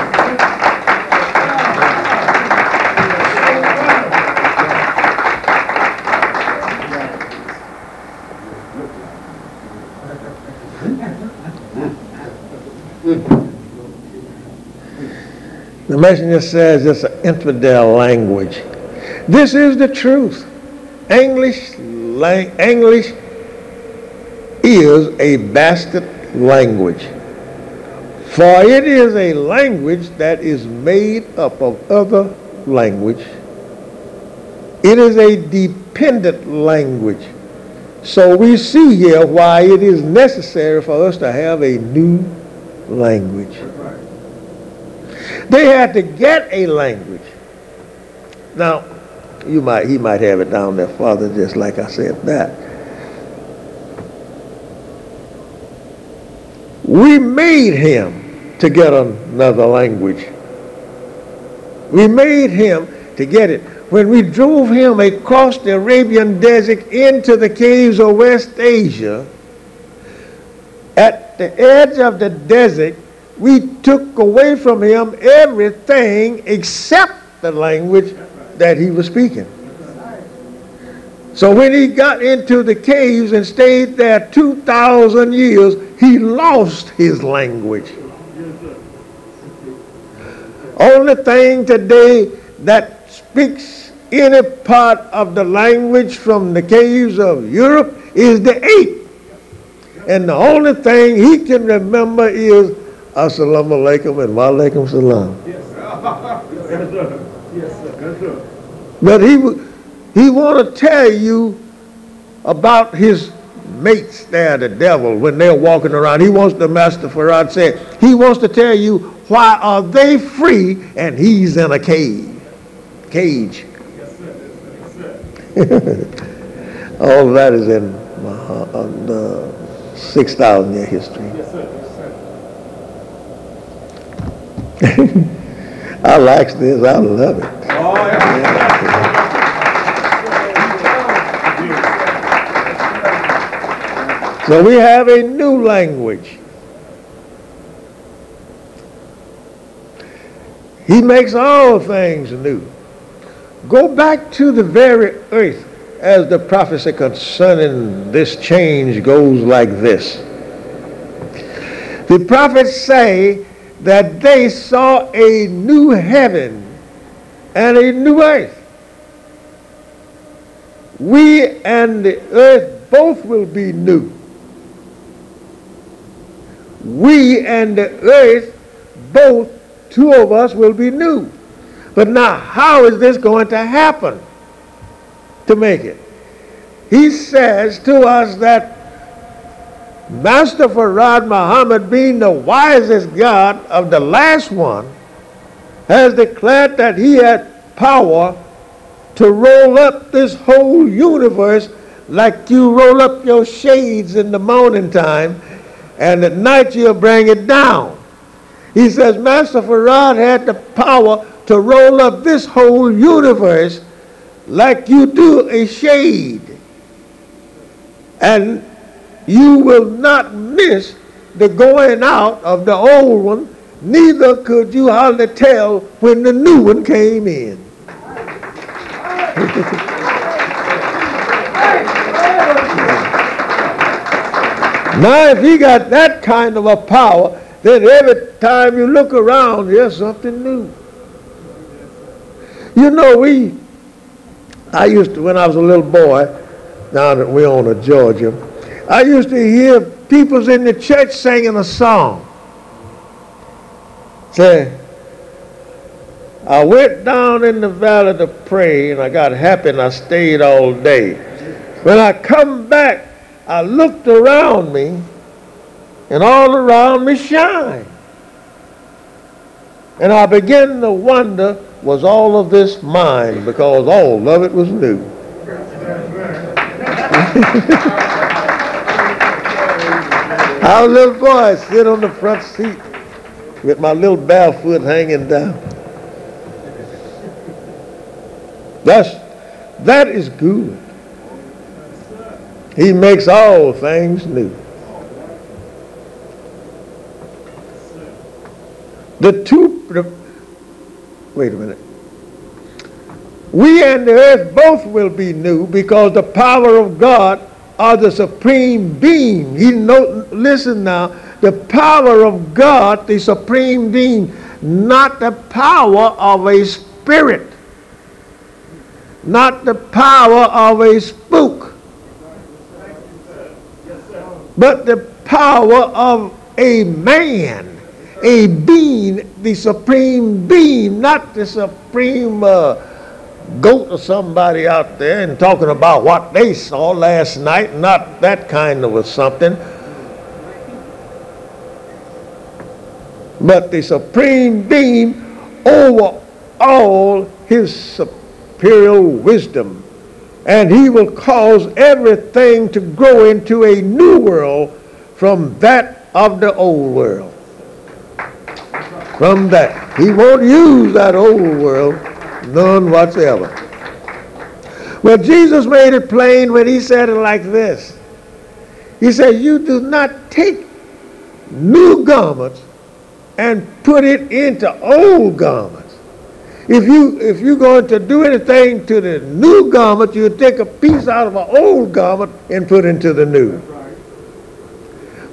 messenger says it's an infidel language. This is the truth. English, English is a bastard language. For it is a language that is made up of other language. It is a dependent language. So we see here why it is necessary for us to have a new language. They had to get a language. Now, you might he might have it down there further, just like I said that. We made him to get another language. We made him to get it. When we drove him across the Arabian desert into the caves of West Asia, at the edge of the desert, we took away from him everything except the language that he was speaking. So when he got into the caves and stayed there 2,000 years, he lost his language. Only thing today that speaks any part of the language from the caves of Europe is the ape. And the only thing he can remember is Assalamu alaikum and wa alaikum salam. Yes, sir. Yes, sir. But he, he want to tell you about his mates there, the devil, when they're walking around. He wants the Master Farad said, he wants to tell you why are they free and he's in a cage. Cage. Yes, sir. Yes, sir. All that is in uh, uh, 6,000 year history. Yes, sir. I like this. I love it. Oh, yeah. So we have a new language. He makes all things new. Go back to the very earth as the prophecy concerning this change goes like this. The prophets say that they saw a new heaven and a new earth. We and the earth both will be new. We and the earth, both, two of us will be new. But now, how is this going to happen to make it? He says to us that Master Farad Muhammad, being the wisest God of the last one, has declared that he had power to roll up this whole universe like you roll up your shades in the morning time, and at night you'll bring it down. He says Master Farad had the power to roll up this whole universe like you do a shade. And you will not miss the going out of the old one, neither could you hardly tell when the new one came in. now, if he got that kind of a power, then every time you look around, there's something new. You know, we, I used to, when I was a little boy, down at Winona, Georgia, I used to hear people in the church singing a song. Say, I went down in the valley to pray and I got happy and I stayed all day. When I come back, I looked around me and all around me shine. And I began to wonder, was all of this mine? Because all of it was new. Our little boy sit on the front seat with my little barefoot hanging down. That's, that is good. He makes all things new. The two, the, wait a minute. We and the earth both will be new because the power of God are the supreme being. He know, listen now, the power of God, the supreme being, not the power of a spirit, not the power of a spook, but the power of a man a being, the supreme being, not the supreme uh, goat to somebody out there and talking about what they saw last night, not that kind of a something. But the supreme being over all his superior wisdom. And he will cause everything to grow into a new world from that of the old world from that. He won't use that old world, none whatsoever. Well, Jesus made it plain when he said it like this. He said, You do not take new garments and put it into old garments. If you if you're going to do anything to the new garment, you take a piece out of an old garment and put into the new.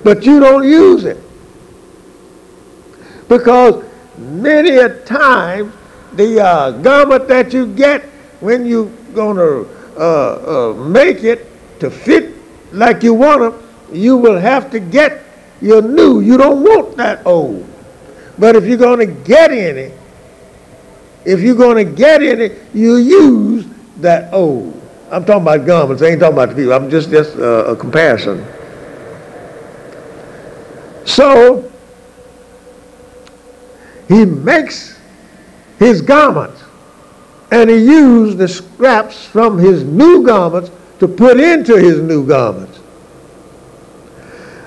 But you don't use it. Because many a time the uh, garment that you get when you're going to uh, uh, make it to fit like you want it, you will have to get your new. You don't want that old. But if you're going to get any, if you're going to get any, you use that old. I'm talking about garments. I ain't talking about the people. I'm just just uh, a comparison. So he makes his garments and he used the scraps from his new garments to put into his new garments.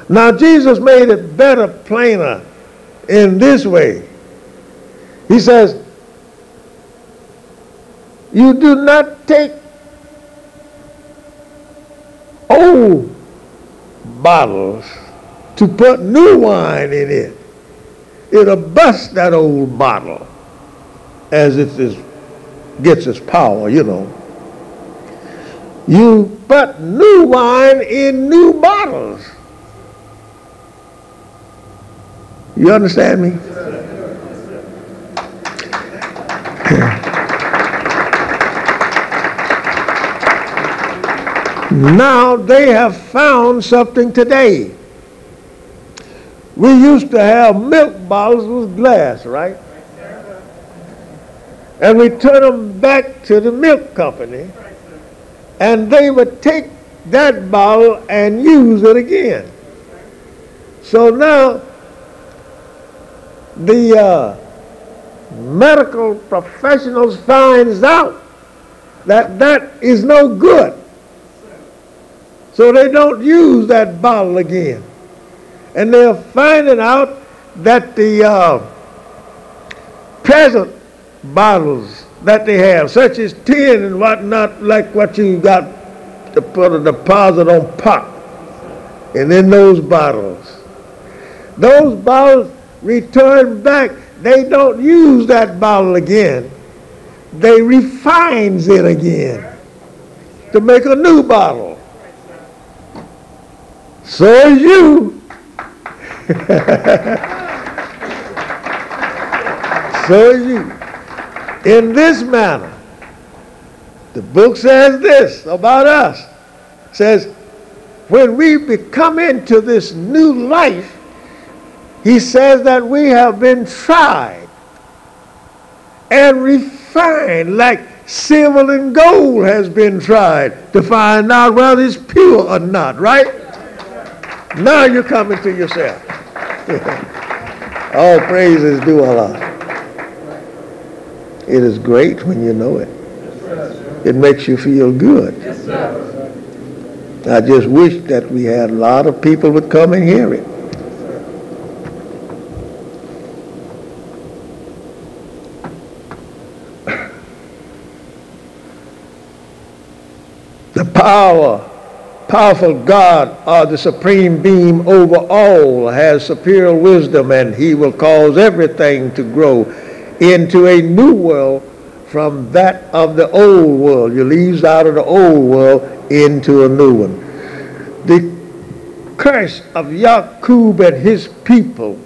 Now, Jesus made it better, plainer in this way. He says, You do not take old bottles to put new wine in it it'll bust that old bottle as it is, gets its power, you know. You put new wine in new bottles. You understand me? now they have found something today we used to have milk bottles with glass, right? And we turn them back to the milk company, and they would take that bottle and use it again. So now the uh, medical professionals finds out that that is no good. So they don't use that bottle again and they're finding out that the uh, present bottles that they have, such as tin and whatnot, like what you got to put a deposit on pop, and in those bottles, those bottles return back. They don't use that bottle again. They refines it again to make a new bottle. So you so you, in this manner, the book says this about us. says, when we become into this new life, he says that we have been tried and refined like silver and gold has been tried to find out whether it's pure or not, right? Now you're coming to yourself. All praises due Allah. It is great when you know it. It makes you feel good. I just wish that we had a lot of people would come and hear it. The power, powerful God or the supreme being over all has superior wisdom and he will cause everything to grow into a new world from that of the old world. You leaves out of the old world into a new one. The curse of Yaqub and his people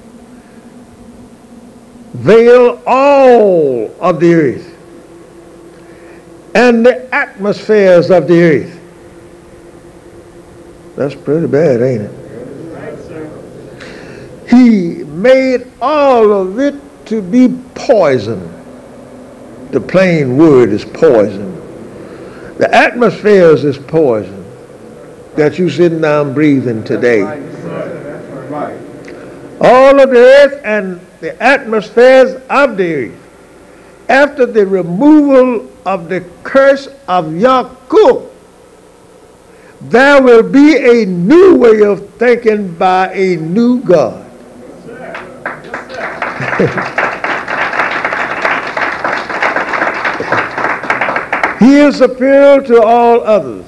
veil all of the earth and the atmospheres of the earth. That's pretty bad, ain't it? He made all of it to be poison. The plain word is poison. The atmospheres is poison that you sitting down breathing today. Right. All of the earth and the atmospheres of the earth. After the removal of the curse of Yaqub, there will be a new way of thinking by a new God. he is superior to all others,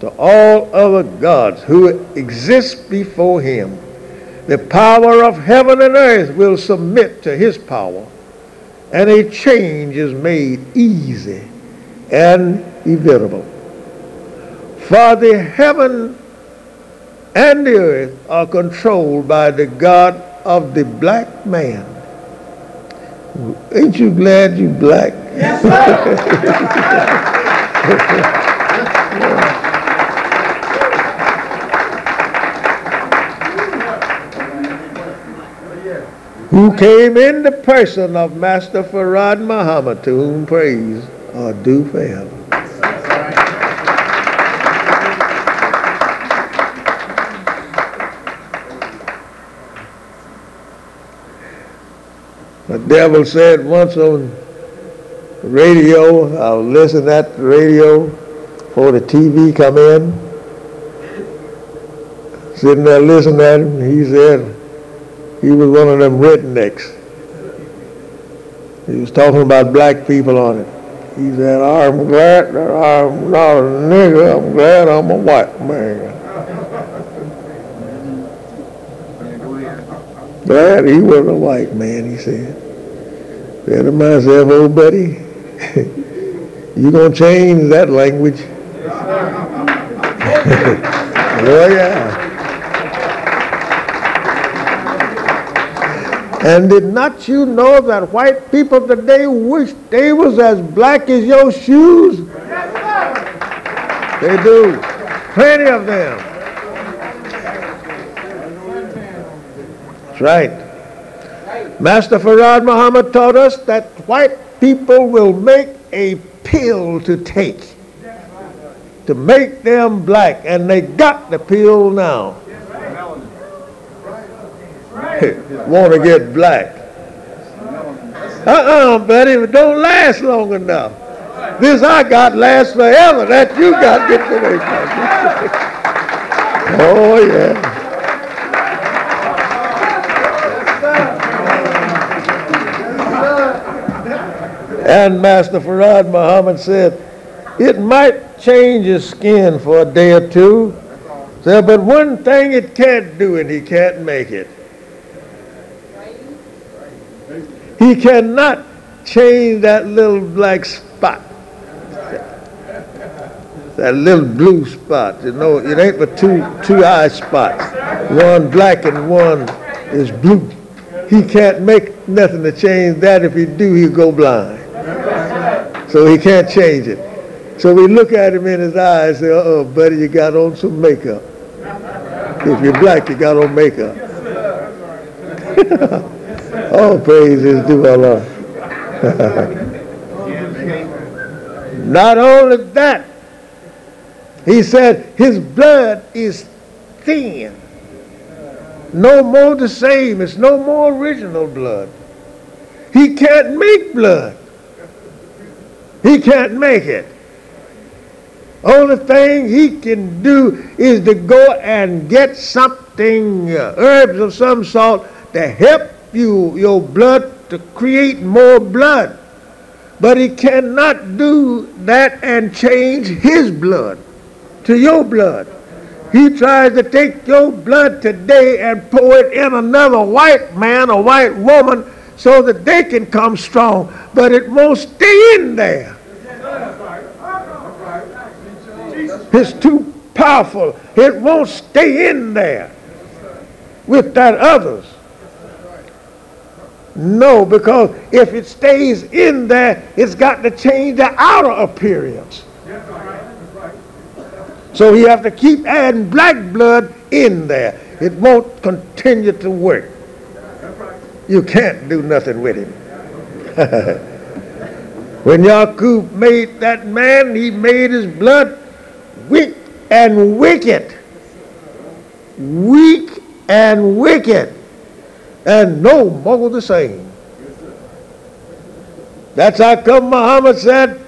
to all other gods who exist before him. The power of heaven and earth will submit to his power, and a change is made easy and inevitable. For the heaven and the earth are controlled by the God of the black man. Ain't you glad you black? Yes, Who came in the person of Master Farad Muhammad, to whom praise are due forever. Devil said once on radio, I was listening at the radio before the TV come in, sitting there listening at him, he said he was one of them rednecks. He was talking about black people on it. He said, I'm glad that I'm not a nigger, I'm glad I'm a white man. Glad he was a white man, he said. To myself, oh buddy, you gonna change that language. oh yeah. And did not you know that white people today wish they was as black as your shoes? They do. Plenty of them. That's right. Master Farad Muhammad taught us that white people will make a pill to take to make them black, and they got the pill now. Want to get black. Uh-uh, buddy, it don't last long enough. This I got lasts forever. That you got get away oh, yeah. And Master Farad Muhammad said, it might change his skin for a day or two, said, but one thing it can't do, and he can't make it. He cannot change that little black spot. That little blue spot. You know, it ain't but two two eye spots. One black and one is blue. He can't make nothing to change that. If he do, he'll go blind. So he can't change it. So we look at him in his eyes and say, uh-oh, buddy, you got on some makeup. If you're black, you got on makeup. All praise is due Allah. Not only that, he said his blood is thin. No more the same. It's no more original blood. He can't make blood. He can't make it. Only thing he can do is to go and get something, uh, herbs of some sort, to help you, your blood, to create more blood. But he cannot do that and change his blood to your blood. He tries to take your blood today and pour it in another white man or white woman so that they can come strong, but it won't stay in there. It's too powerful. It won't stay in there with that others. No, because if it stays in there, it's got to change the outer appearance. So you have to keep adding black blood in there. It won't continue to work. You can't do nothing with him. when Yaqub made that man, he made his blood weak and wicked. Weak and wicked. And no more the same. That's how come Muhammad said,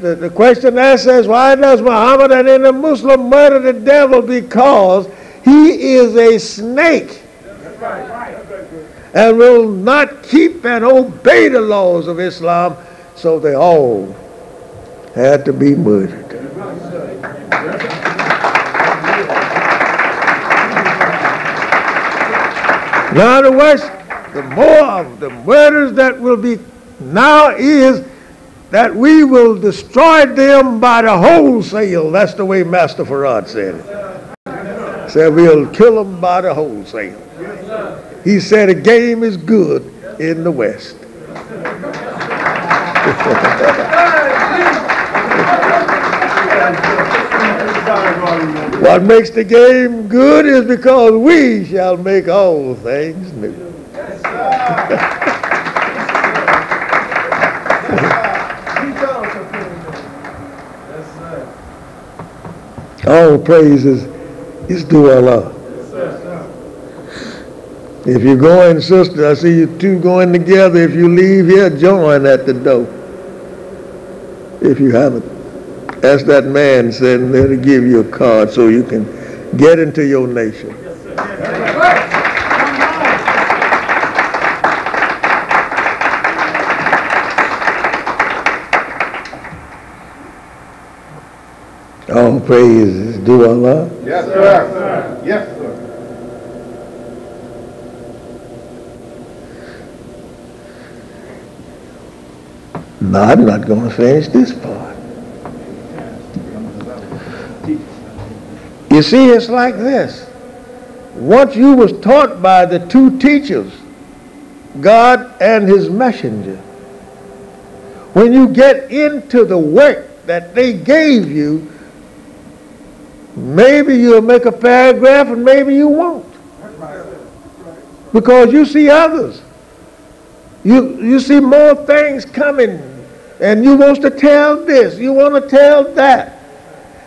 the, the question asked says, why does Muhammad and in the Muslim murder the devil? Because he is a snake and will not keep and obey the laws of Islam, so they all had to be murdered. Now the words, the more of the murders that will be now is that we will destroy them by the wholesale. That's the way Master Farad said it. Said we'll kill them by the wholesale. He said a game is good in the West. what makes the game good is because we shall make all things new. all praises is due Allah. If you're going, sister, I see you two going together. If you leave here, join at the door. If you haven't. Ask that man sitting there to give you a card so you can get into your nation. All praise due Allah. Yes, sir. Yes, sir. No, I'm not going to finish this part. You see, it's like this. Once you was taught by the two teachers, God and his messenger, when you get into the work that they gave you, maybe you'll make a paragraph and maybe you won't. Because you see others. You, you see more things coming and you want to tell this, you want to tell that.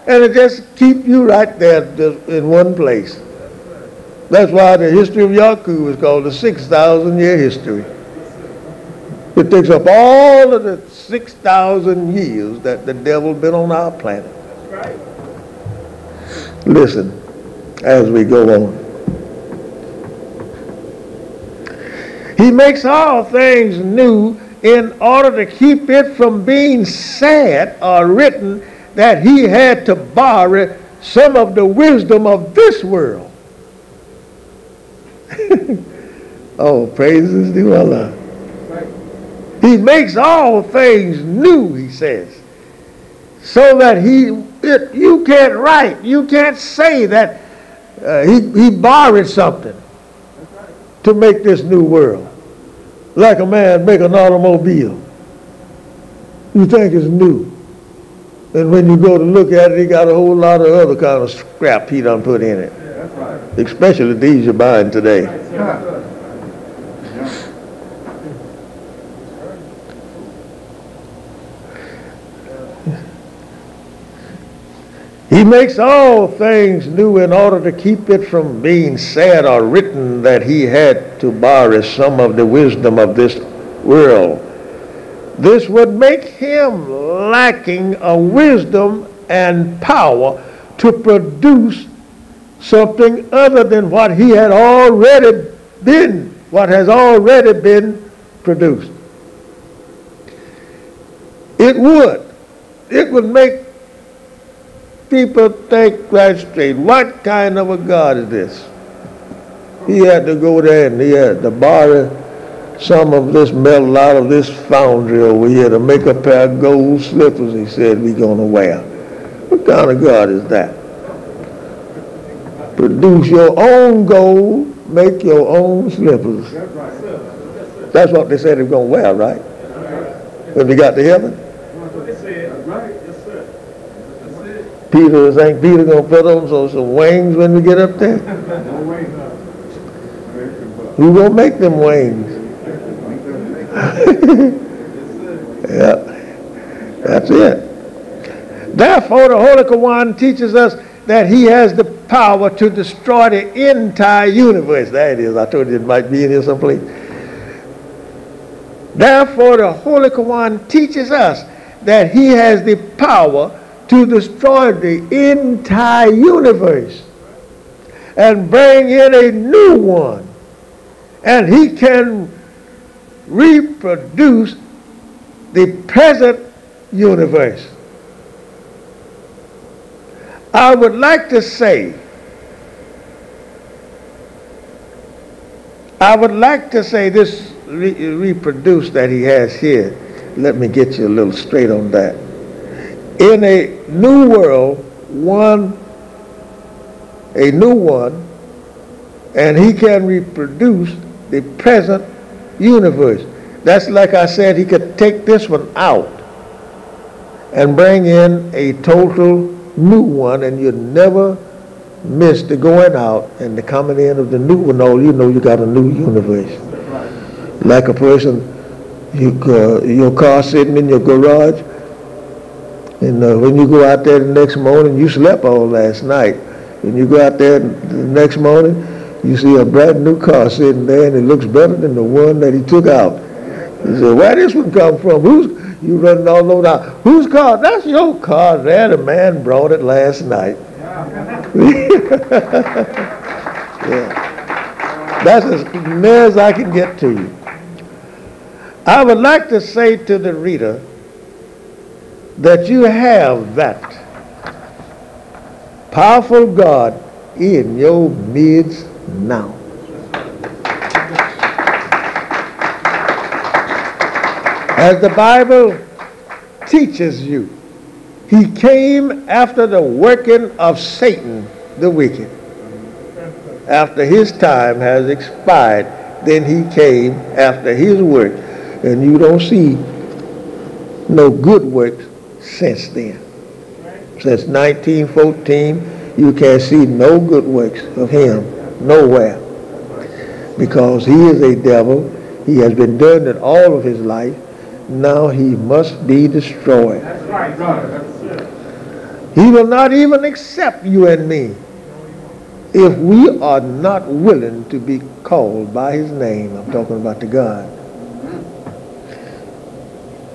And it just keep you right there in one place. That's why the history of Yaqub is called the 6,000 year history. It takes up all of the 6,000 years that the devil been on our planet. Listen as we go on. He makes all things new in order to keep it from being said or written that he had to borrow some of the wisdom of this world. oh, praises to Allah. He makes all things new, he says, so that he, it, you can't write, you can't say that uh, he, he borrowed something to make this new world like a man make an automobile. You think it's new. And when you go to look at it, he got a whole lot of other kind of scrap he done put in it. That's right. Especially these you're buying today. Yeah. He makes all things new in order to keep it from being said or written that he had to borrow some of the wisdom of this world. This would make him lacking a wisdom and power to produce something other than what he had already been, what has already been produced. It would. It would make people think right straight, what kind of a God is this? He had to go there and he had to borrow some of this metal out of this foundry over here to make a pair of gold slippers he said we're going to wear. What kind of God is that? Produce your own gold, make your own slippers. That's. That's what they said they were going to wear, right? When they got to heaven. That's what they said. That's right. Yes, sir. Peter, St. Peter going to put on some, some wings when we get up there? No way, no. American buck. Who to make them wings? Yeah, that's it. Therefore, the Holy Quran teaches us that he has the power to destroy the entire universe. There it is. I told you it might be in here someplace. Therefore, the Holy Quran teaches us that he has the power to destroy the entire universe and bring in a new one. And he can reproduce the present universe. I would like to say, I would like to say this re- reproduce that he has here. Let me get you a little straight on that. In a new world, one, a new one, and he can reproduce the present universe. That's like I said, he could take this one out and bring in a total new one, and you'd never miss the going out and the coming in of the new one. All you know, you got a new universe. Like a person, you, uh, your car sitting in your garage, and uh, when you go out there the next morning, you slept all last night. When you go out there the next morning, you see a brand new car sitting there, and it looks better than the one that he took out. You say, where this one come from? Who's you running all over now? Whose car? That's your car. There, the man brought it last night. yeah. That's as near as I can get to you. I would like to say to the reader that you have that powerful God in your midst now. As the Bible teaches you, he came after the working of Satan, the wicked. After his time has expired, then he came after his work. And you don't see no good works since then. Since 1914, you can't see no good works of him nowhere. Because he is a devil. He has been doing it all of his life. Now he must be destroyed. That's right. He will not even accept you and me if we are not willing to be called by his name. I'm talking about the God.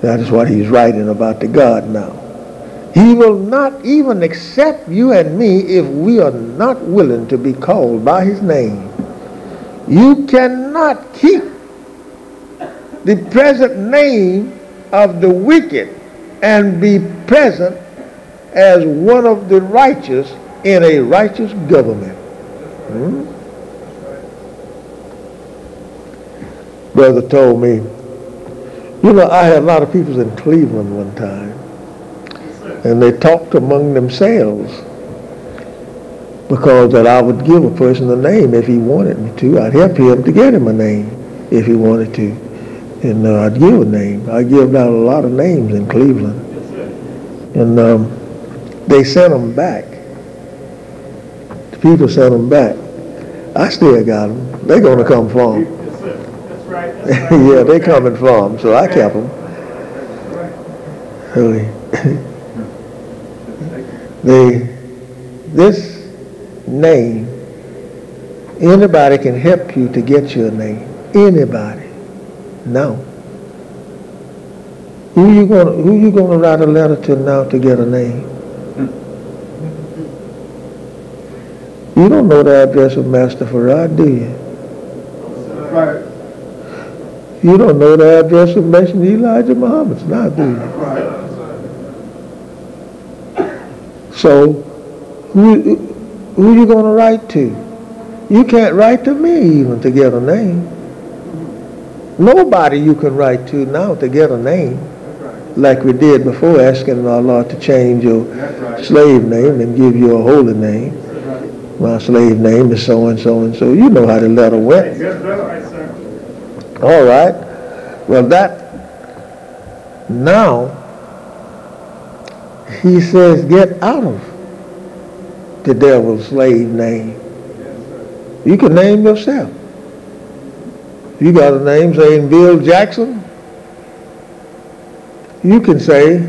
That is what he's writing about to God now. He will not even accept you and me if we are not willing to be called by his name. You cannot keep the present name of the wicked and be present as one of the righteous in a righteous government. Hmm? Brother told me, you know, I had a lot of people in Cleveland one time, and they talked among themselves because that I would give a person a name if he wanted me to. I'd help him to get him a name if he wanted to, and uh, I'd give a name. I give out a lot of names in Cleveland. And um, they sent them back. The people sent them back. I still got them. They're going to come for 'em. Yes, sir. That's right. Yeah, they coming for 'em, so I kept them. Really. they, this name, anybody can help you to get your name. Anybody. No. Who you gonna who you gonna write a letter to now to get a name? You don't know the address of Master Farad, do you? Right, You don't know the address of Mission Elijah Muhammad's now, do you? right. So, who, who you gonna write to? You can't write to me even to get a name. Nobody you can write to now to get a name, like we did before, asking our Lord to change your right. slave name and give you a holy name. My slave name is so and so and so. You know how the letter went. Yes. All right. Well, that now he says, get out of the devil's slave name. You can name yourself. You got a name saying Bill Jackson. You can say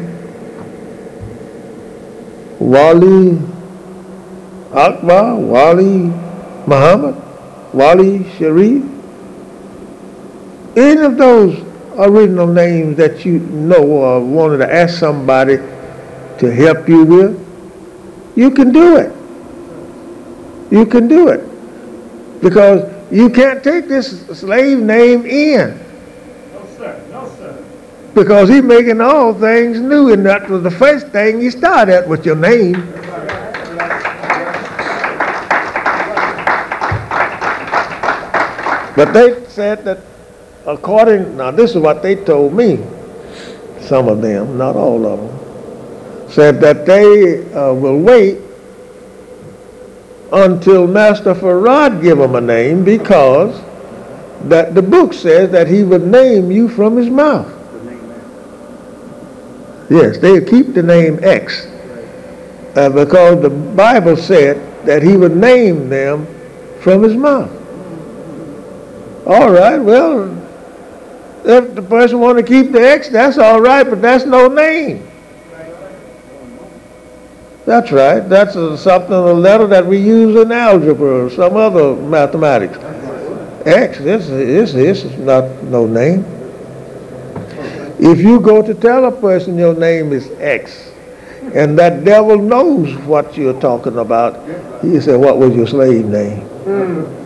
Wali Akbar, Wali Muhammad, Wali Sharif. Any of those original names that you know or wanted to ask somebody to help you with, you can do it. You can do it. Because you can't take this slave name in. No, sir. No, sir. Because he's making all things new, and that was the first thing he started at with your name. But they said that according, now this is what they told me, some of them, not all of them, said that they uh, will wait until Master Farad give them a name because that the book says that he would name you from his mouth. Yes, they keep the name X uh, because the Bible said that he would name them from his mouth. All right, well, if the person want to keep the X, that's all right, but that's no name. That's right. That's a, something, a letter that we use in algebra or some other mathematics. X, this, this, this is not no name. If you go to tell a person your name is X, and that devil knows what you're talking about, he said, what was your slave name? Hmm.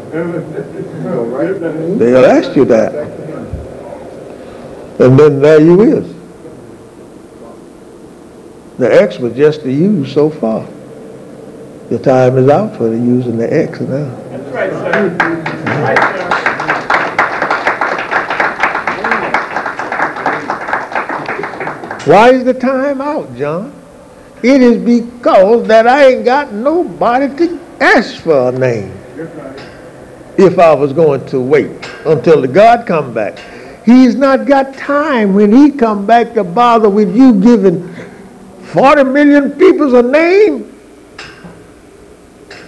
They'll ask you that. And then there you is. The X was just to use so far. The time is out for the using the X now. That's right, sir. That's right, sir. Why is the time out, John? It is because that I ain't got nobody to ask for a name. If I was going to wait until the God come back. He's not got time when he come back to bother with you giving 40 million people a name.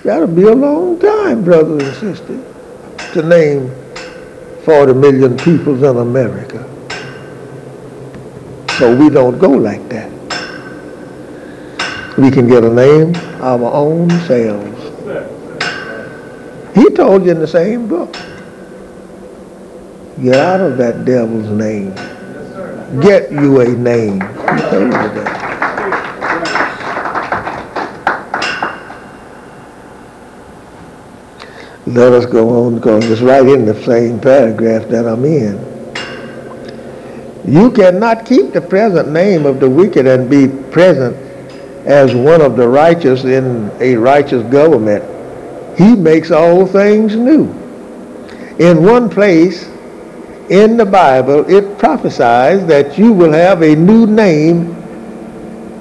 That'll be a long time, brothers and sisters, to name 40 million people in America. So we don't go like that. We can get a name our own selves. He told you in the same book. Get out of that devil's name. Get you a name. Let us go on because it's right in the same paragraph that I'm in. You cannot keep the present name of the wicked and be present as one of the righteous in a righteous government. He makes all things new. In one place in the Bible, it prophesies that you will have a new name.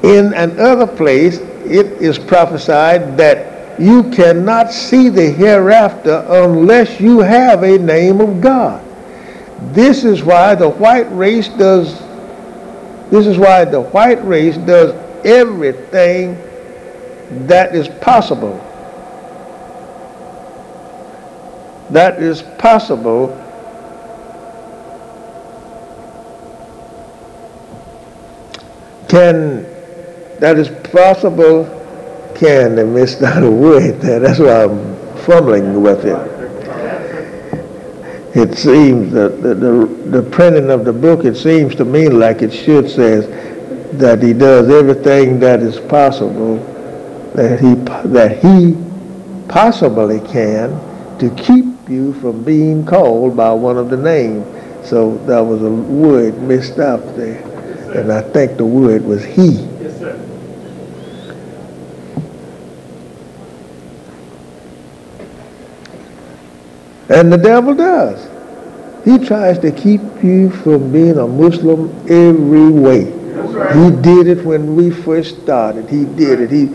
In another place, it is prophesied that you cannot see the hereafter unless you have a name of God. This is why the white race does this is why the white race does everything that is possible. That is possible can that is possible can and missed out a word there. That's why I'm fumbling with it. It seems that the, the, the printing of the book, it seems to me like it should says that he does everything that is possible that he, that he possibly can to keep you from being called by one of the names. So that was a word missed out there. And I think the word was he. Yes, sir. And the devil does. He tries to keep you from being a Muslim every way. That's right. He did it when we first started. He did it. He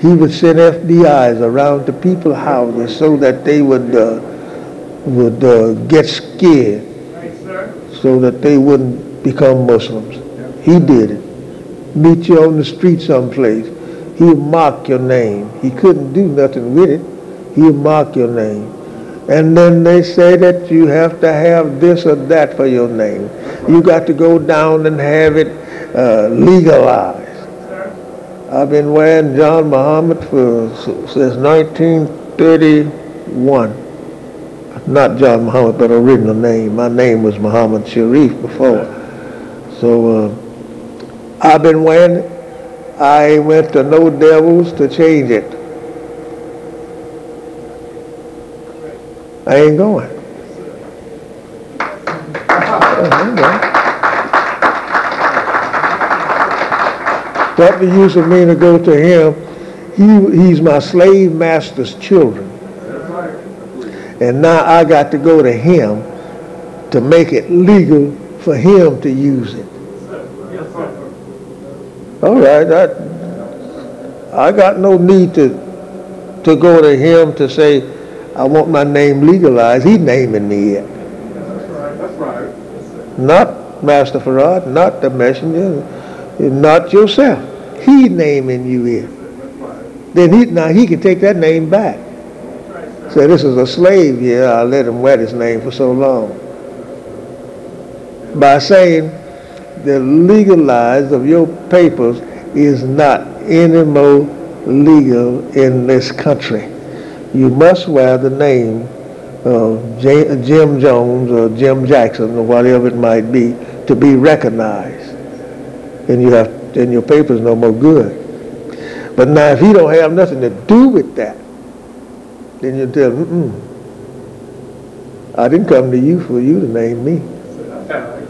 he would send FBI's around to people's houses so that they would uh, would uh, get scared, Right, sir. so that they wouldn't become Muslims. He did it. Meet you on the street someplace. He'll mark your name. He couldn't do nothing with it. He'll mark your name. And then they say that you have to have this or that for your name. You got to go down and have it uh, legalized. I've been wearing John Muhammad for since 1931. Not John Muhammad, but original name. My name was Muhammad Sharif before. So uh, I've been it. I went to no devils to change it. I ain't going. I ain't going. What the use of me to go to him? He, he's my slave master's children. And now I got to go to him to make it legal for him to use it. All right, I, I got no need to, to go to him to say, I want my name legalized. He's naming me it. That's right. That's right. Not Master Farad, not the messenger, not yourself. He naming you right. Then he, now he can take that name back. Say, this is a slave here. I let him wear this name for so long. By saying the legalized of your papers is not any more legal in this country. You must wear the name of Jim Jones or Jim Jackson or whatever it might be to be recognized. And you have, and your paper's no more good. But now if you don't have nothing to do with that, then you tell mm I didn't come to you for you to name me.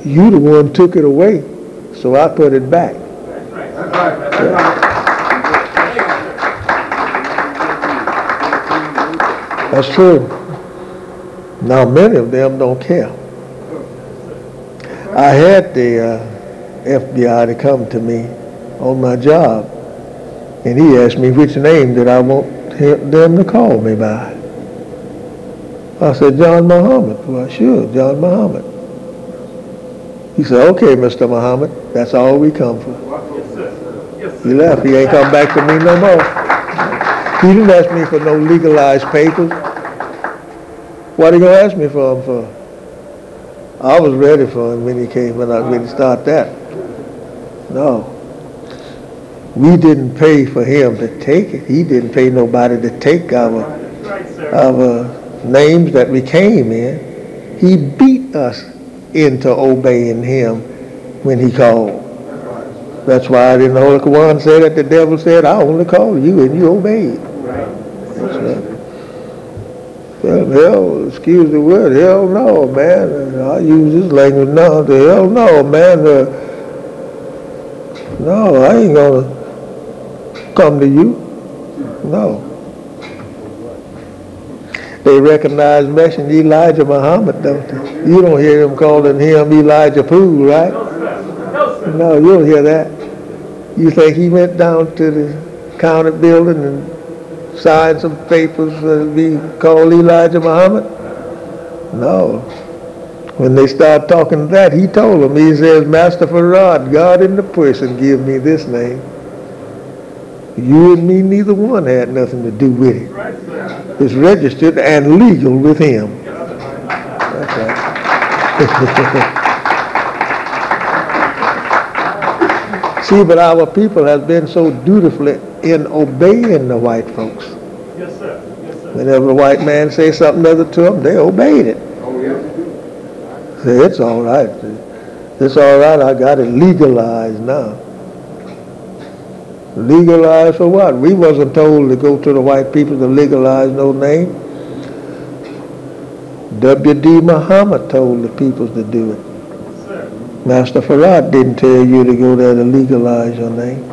You the one took it away, so I put it back. That's right. That's right. That's true. Now many of them don't care. I had the uh, FBI to come to me on my job, and he asked me which name did I want them to call me by. I said, John Muhammad. Well, sure, John Muhammad. He said, okay, Mr. Muhammad, that's all we come for. He left. He ain't come back to me no more. He didn't ask me for no legalized papers. What he gonna ask me for for? I was ready for him when he came, when I, when he started that. No. We didn't pay for him to take it. He didn't pay nobody to take our, our names that we came in. He beat us into obeying him when he called. That's why in the Holy Quran said that the devil said, I only called you and you obeyed. Right. Well, hell, excuse the word, hell no, man. I use this language now. The hell no, man. Uh, no, I ain't gonna come to you. No. They recognize Messenger Elijah Muhammad, don't they? You don't hear them calling him Elijah Poole, right? No, you don't hear that. You think he went down to the county building and signed some papers to be called Elijah Muhammad? No. When they start talking that, he told them, he says, Master Farad, God in the person give me this name. You and me, neither one had nothing to do with it. It's registered and legal with him. That's right. See, but our people have been so dutifully in obeying the white folks. Yes, sir. Yes, sir. Whenever the white man say something other to them, they obeyed it. Oh, yes. Say, it's all right. It's all right. I got it legalized now. Legalized for what? We wasn't told to go to the white people to legalize no name. W.D. Muhammad told the people to do it. Master Farad didn't tell you to go there to legalize your name.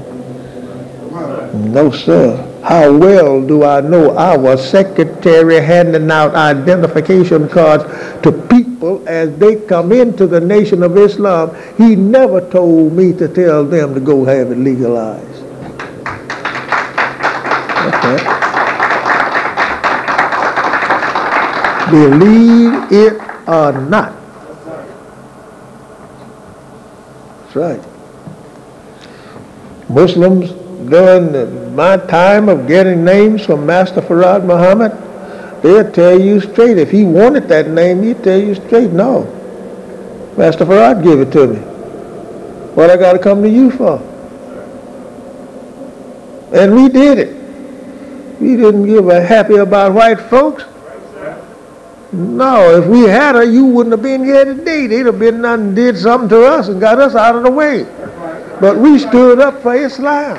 No, sir. How well do I know our secretary handing out identification cards to people as they come into the Nation of Islam? He never told me to tell them to go have it legalized. Okay. Believe it or not. That's right. Muslims during my time of getting names from Master Farad Muhammad, they'll tell you straight. If he wanted that name, he'd tell you straight, no. Master Farad give it to me. What I got to come to you for? And we did it. We didn't give a happy about white folks. No, if we had her, you wouldn't have been here today. They'd have been done did something to us and got us out of the way. But we stood up for Islam.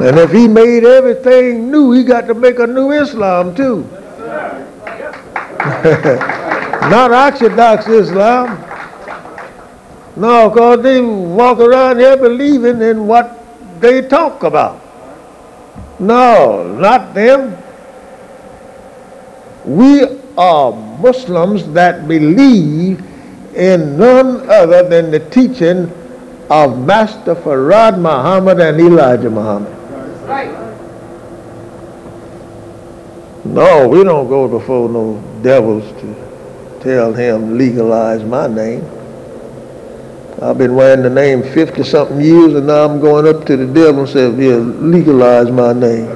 And if he made everything new, he got to make a new Islam too. Not Orthodox Islam. No, because they walk around here believing in what they talk about. No, not them. We are Muslims that believe in none other than the teaching of Master Farad Muhammad and Elijah Muhammad. Right. No, we don't go before no devils to tell him legalize my name. I've been wearing the name 50 something years and now I'm going up to the devil and say, yeah, legalize my name.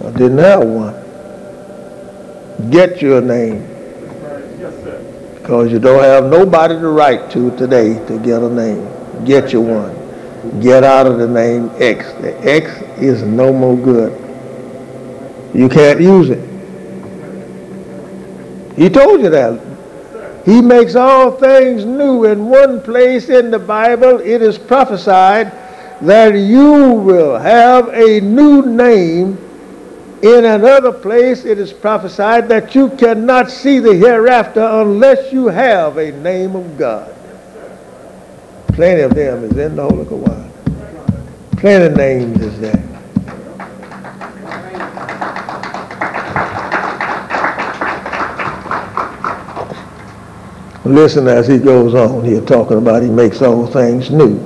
I didn't have one. Get your name because you don't have nobody to write to today to get a name. Get you one. Get out of the name X. The X is no more good. You can't use it. He told you that. He makes all things new. In one place in the Bible, it is prophesied that you will have a new name. In another place, it is prophesied that you cannot see the hereafter unless you have a name of God. Plenty of them is in the Holy Quran. Plenty of names is there. Listen as he goes on here talking about he makes all things new.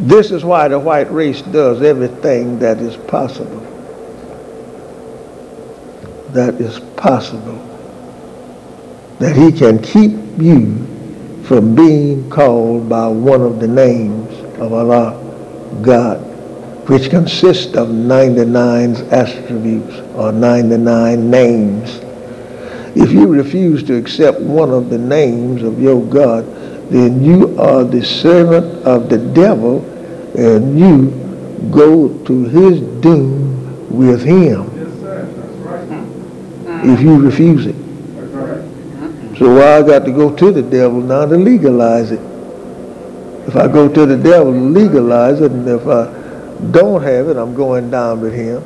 This is why the white race does everything that is possible. That is possible. That he can keep you from being called by one of the names of Allah, God, which consists of 99 attributes or 99 names. If you refuse to accept one of the names of your God, then you are the servant of the devil and you go to his doom with him Yes, sir. That's right. Hmm. if you refuse it. Mm-hmm. So why I got to go to the devil now to legalize it? If I go to the devil to legalize it, and if I don't have it, I'm going down with him.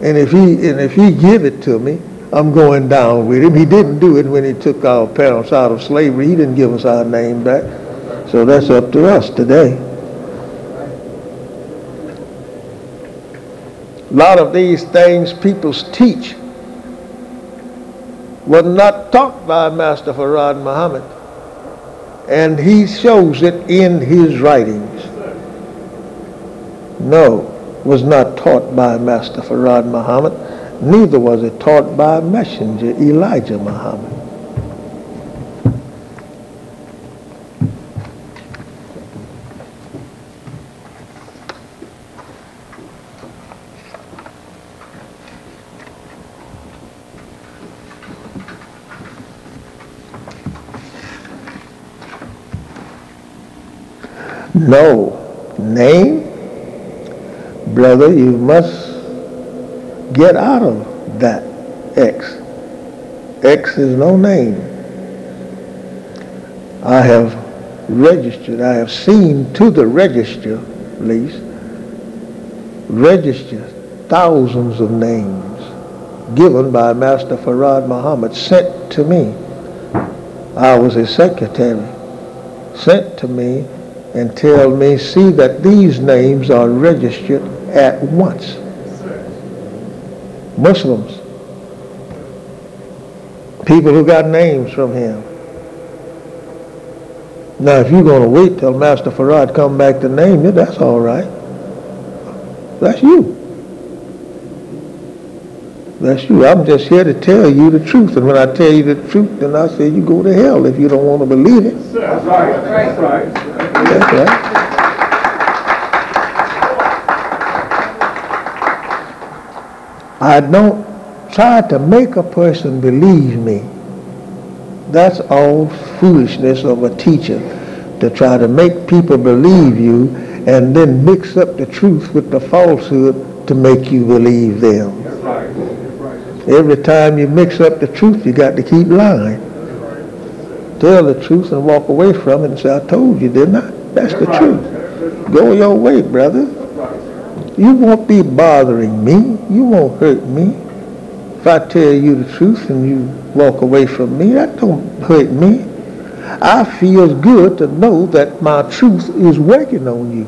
And if he and if he give it to me, I'm going down with him. He didn't do it when he took our parents out of slavery. He didn't give us our name back. So that's up to us today. A lot of these things people teach was not taught by Master Farad Muhammad. And he shows it in his writings. No, was not taught by Master Farad Muhammad, neither was it taught by Messenger Elijah Muhammad. No name, brother, you must get out of that X. X is no name. I have registered, I have seen to the register, at least, register thousands of names given by Master Farad Muhammad sent to me. I was his secretary, sent to me and tell me, see that these names are registered at once. Muslims, people who got names from him. Now, if you're going to wait till Master Farad come back to name you, that's all right. That's you. That's you. I'm just here to tell you the truth. And when I tell you the truth, then I say you go to hell if you don't want to believe it. That's right, that's right. That's right. I don't try to make a person believe me. That's all foolishness of a teacher to try to make people believe you and then mix up the truth with the falsehood to make you believe them. Every time you mix up the truth, you got to keep lying. Tell the truth and walk away from it and say, I told you, didn't I? That's the truth. Go your way, brother. You won't be bothering me. You won't hurt me. If I tell you the truth and you walk away from me, that don't hurt me. I feel good to know that my truth is working on you.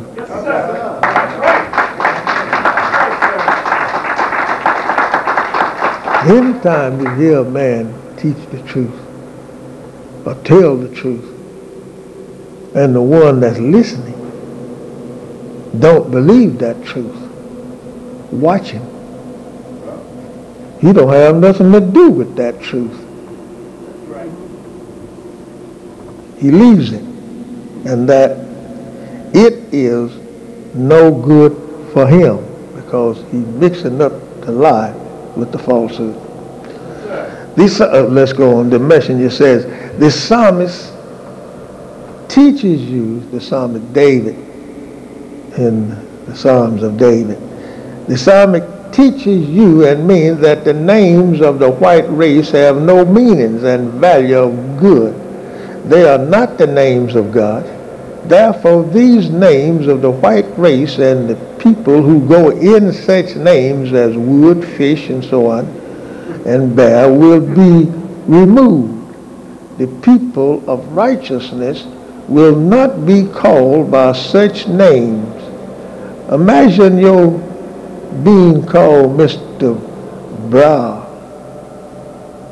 Anytime you hear a man teach the truth or tell the truth, and the one that's listening don't believe that truth, watch him. He don't have nothing to do with that truth. He leaves it. And that it is no good for him because he's mixing up the lie with the falsehood. This, uh, let's go on. The messenger says, the psalmist teaches you, the psalmist David, in the Psalms of David. The psalmist teaches you and me that the names of the white race have no meanings and value of good. They are not the names of God. Therefore, these names of the white race and the people who go in such names as wood, fish, and so on, and bear will be removed. The people of righteousness will not be called by such names. Imagine your being called Mr. Brow.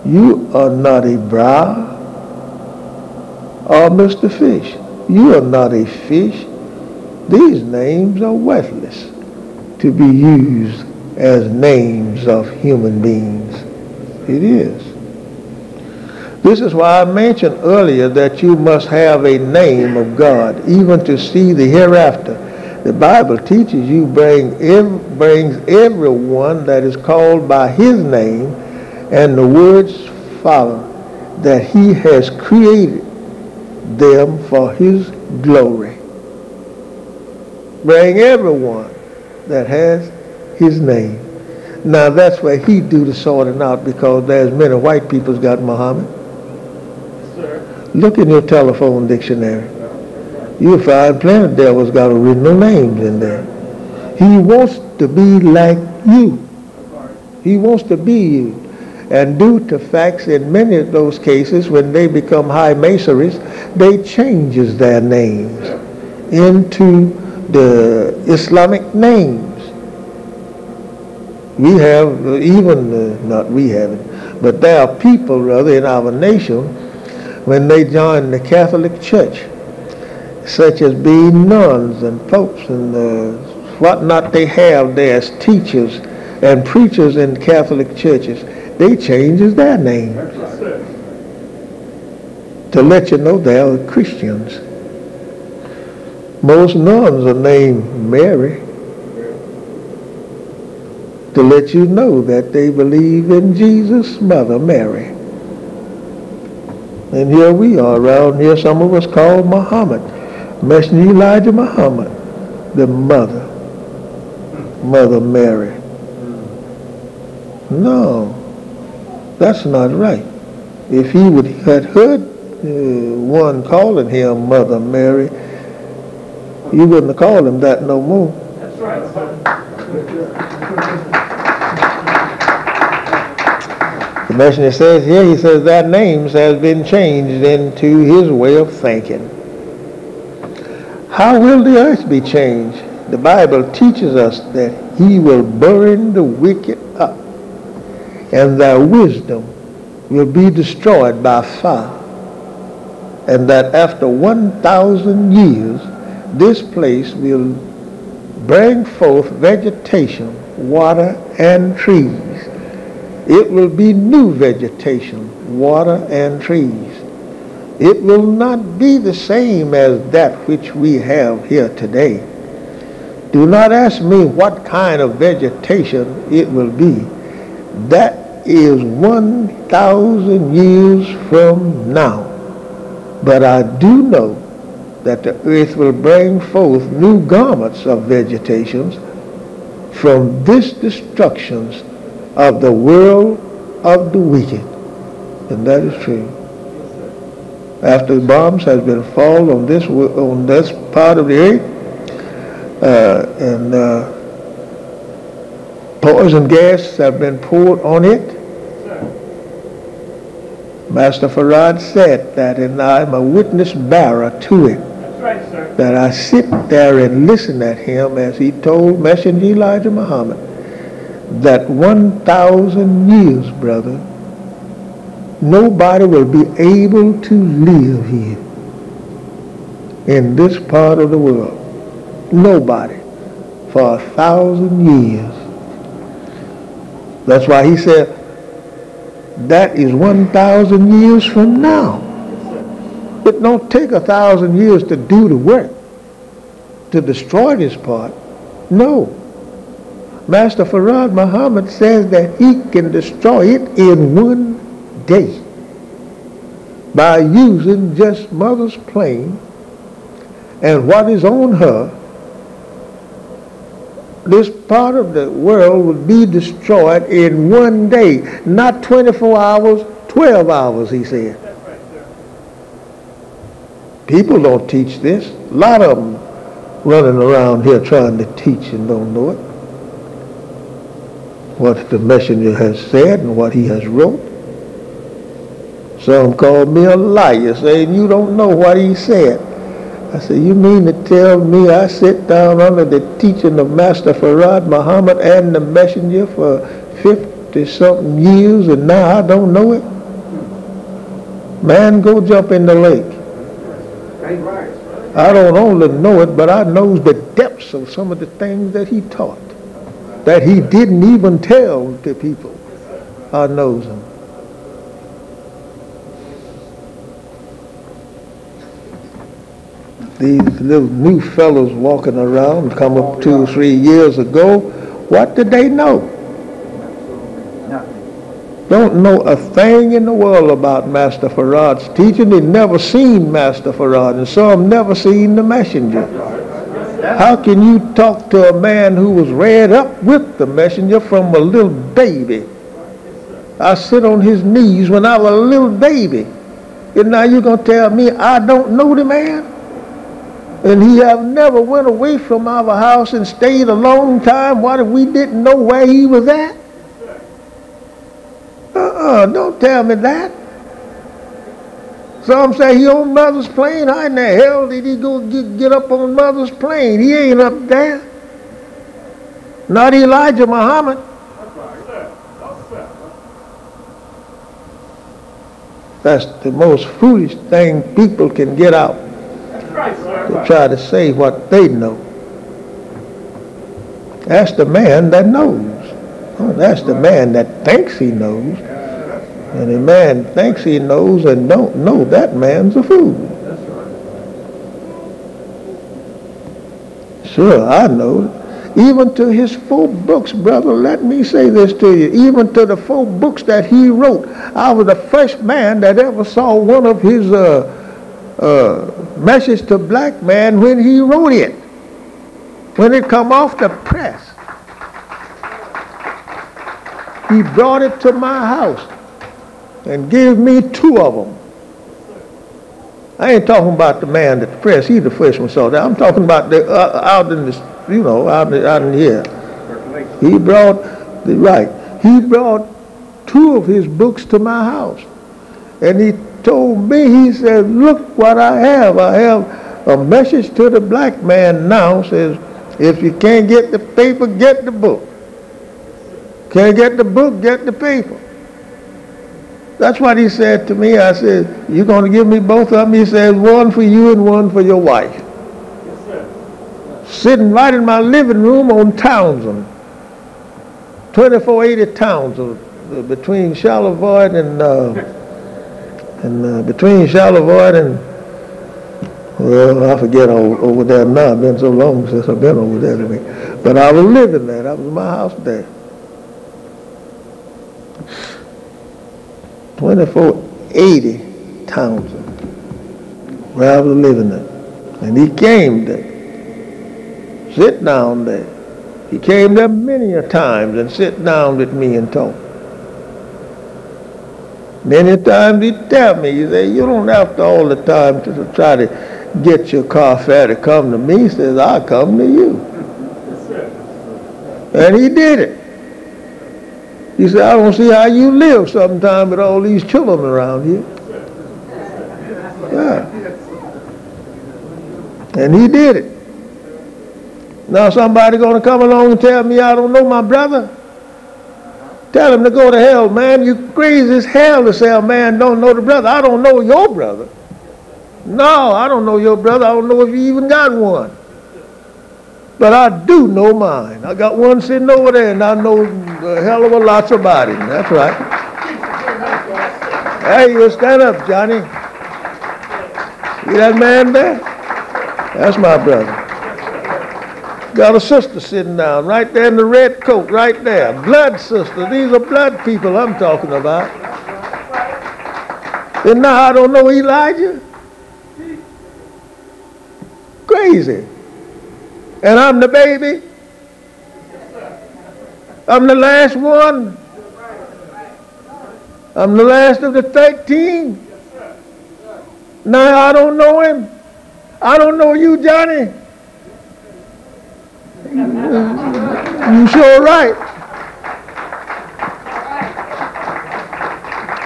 You are not a brow. Or Mr. Fish. You are not a fish. These names are worthless to be used as names of human beings. It is. This is why I mentioned earlier that you must have a name of God, even to see the hereafter. The Bible teaches you bring ev- brings everyone that is called by his name, and the words follow that he has created them for his glory. Bring everyone that has his name. Now that's where he do the sorting out because there's many white people's got Muhammad. Look in your telephone dictionary. You'll find of devils got original names in there. He wants to be like you. He wants to be you. And due to facts in many of those cases, when they become high masories, they changes their names into the Islamic names. We have, even, uh, not we haven't, but there are people, rather, in our nation, when they join the Catholic Church, such as being nuns and popes and uh, what not they have there as teachers and preachers in Catholic churches, they changes their name to let you know they are Christians. Most nuns are named Mary to let you know that they believe in Jesus' mother, Mary. And here we are around here, some of us called Muhammad, Messenger Elijah Muhammad, the mother, Mother Mary. No, that's not right. If he would had heard uh, one calling him Mother Mary, he wouldn't have called him that no more. That's right, sir. The messenger says here, he says that names has been changed into his way of thinking. How will the earth be changed? The Bible teaches us that he will burn the wicked up and their wisdom will be destroyed by fire. And that after 1,000 years, this place will bring forth vegetation, water, and trees. It will be new vegetation, water, and trees. It will not be the same as that which we have here today. Do not ask me what kind of vegetation it will be. That is 1,000 years from now. But I do know that the earth will bring forth new garments of vegetations from this destructions of the world of the wicked. And that is true. After the bombs has been fall on this on this part of the earth, uh, and uh, poison gas have been poured on it, Master Farad said that, and I'm a witness bearer to it That's right, sir. that I sit there and listen at him as he told Messenger Elijah Muhammad that 1,000 years, brother, nobody will be able to live here in this part of the world. Nobody for a thousand years. That's why he said that is 1,000 years from now. It don't take a thousand years to do the work, to destroy this part. No. Master Farad Muhammad says that he can destroy it in one day by using just mother's plane and what is on her. This part of the world would be destroyed in one day, not 24 hours, 12 hours, he said. People don't teach this. A lot of them running around here trying to teach and don't know it. What the messenger has said and what he has wrote. Some called me a liar, saying you don't know what he said. I said, you mean to tell me I sit down under the teaching of Master Farad Muhammad and the messenger for 50-something years and now I don't know it? Man, go jump in the lake. I don't only know it, but I knows the depths of some of the things that he taught that he didn't even tell to people. I knows them. These little new fellows walking around, come up two oh, or three years ago, what did they know? Nothing. Don't know a thing in the world about Master Farad's teaching. They never seen Master Farad, and some never seen the messenger. How can you talk to a man who was reared up with the messenger from a little baby? I sit on his knees when I was a little baby. And now you're going to tell me I don't know the man? And he have never went away from our house and stayed a long time. What if we didn't know where he was at? Uh-uh, don't tell me that. Some say he on mother's plane. How in the hell did he go get, get up on mother's plane? He ain't up there. Not Elijah Muhammad. That's the most foolish thing people can get out. To try to say what they know. That's the man that knows. Oh, that's the man that thinks he knows. And a man thinks he knows and don't know, that man's a fool. Sure, I know. Even to his four books, brother, let me say this to you. Even to the four books that he wrote, I was the first man that ever saw one of his uh, uh, message to black man when he wrote it. When it come off the press. He brought it to my house and gave me two of them. I ain't talking about the man at the press. He's the first one saw that. I'm talking about the uh, out in the, you know, out, in- out in here. He brought the right. He brought two of his books to my house, and he told me. He said, "Look what I have. I have a message to the black man now. Says, if you can't get the paper, get the book. Can't get the book, get the paper." That's what he said to me. I said, you're going to give me both of them? He said, one for you and one for your wife. Sitting right in my living room on Townsend, 2480 Townsend, between Charlevoix and, uh, and uh, between Charlevoix and, well, I forget over there now. It's been so long since I've been over there me. But I was living there. That was my house there. 2480 Townsend, where I was living there. And he came there, sit down there. He came there many a times and sit down with me and talk. Many times he tell me, he say, you don't have to all the time to, try to get your car fare to come to me. He says, I'll come to you. And he did it. He said, I don't see how you live sometime with all these children around you. Yeah. And he did it. Now somebody gonna come along and tell me I don't know my brother? Tell him to go to hell, man. You crazy as hell to say a man don't know the brother. I don't know your brother. No, I don't know your brother. I don't know if you even got one. But I do know mine. I got one sitting over there, and I know a hell of a lot about him. That's right. Hey, you stand up, Johnny. See that man there? That's my brother. Got a sister sitting down right there in the red coat, right there. Blood sister. These are blood people I'm talking about. And now I don't know Elijah. Crazy. And I'm the baby. I'm the last one. I'm the last of the 13. Now I don't know him. I don't know you, Johnny. You sure right.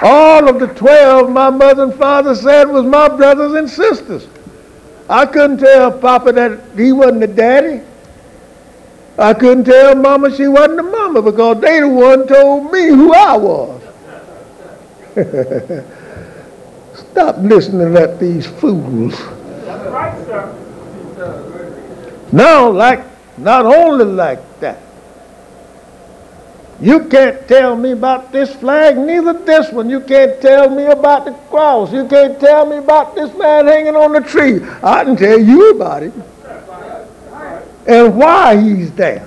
All of the 12 my mother and father said was my brothers and sisters. I couldn't tell Papa that he wasn't the daddy. I couldn't tell Mama she wasn't the mama because they the one told me who I was. Stop listening at these fools. No, like, not only like that. You can't tell me about this flag, neither this one. You can't tell me about the cross. You can't tell me about this man hanging on the tree. I can tell you about it. And why he's there.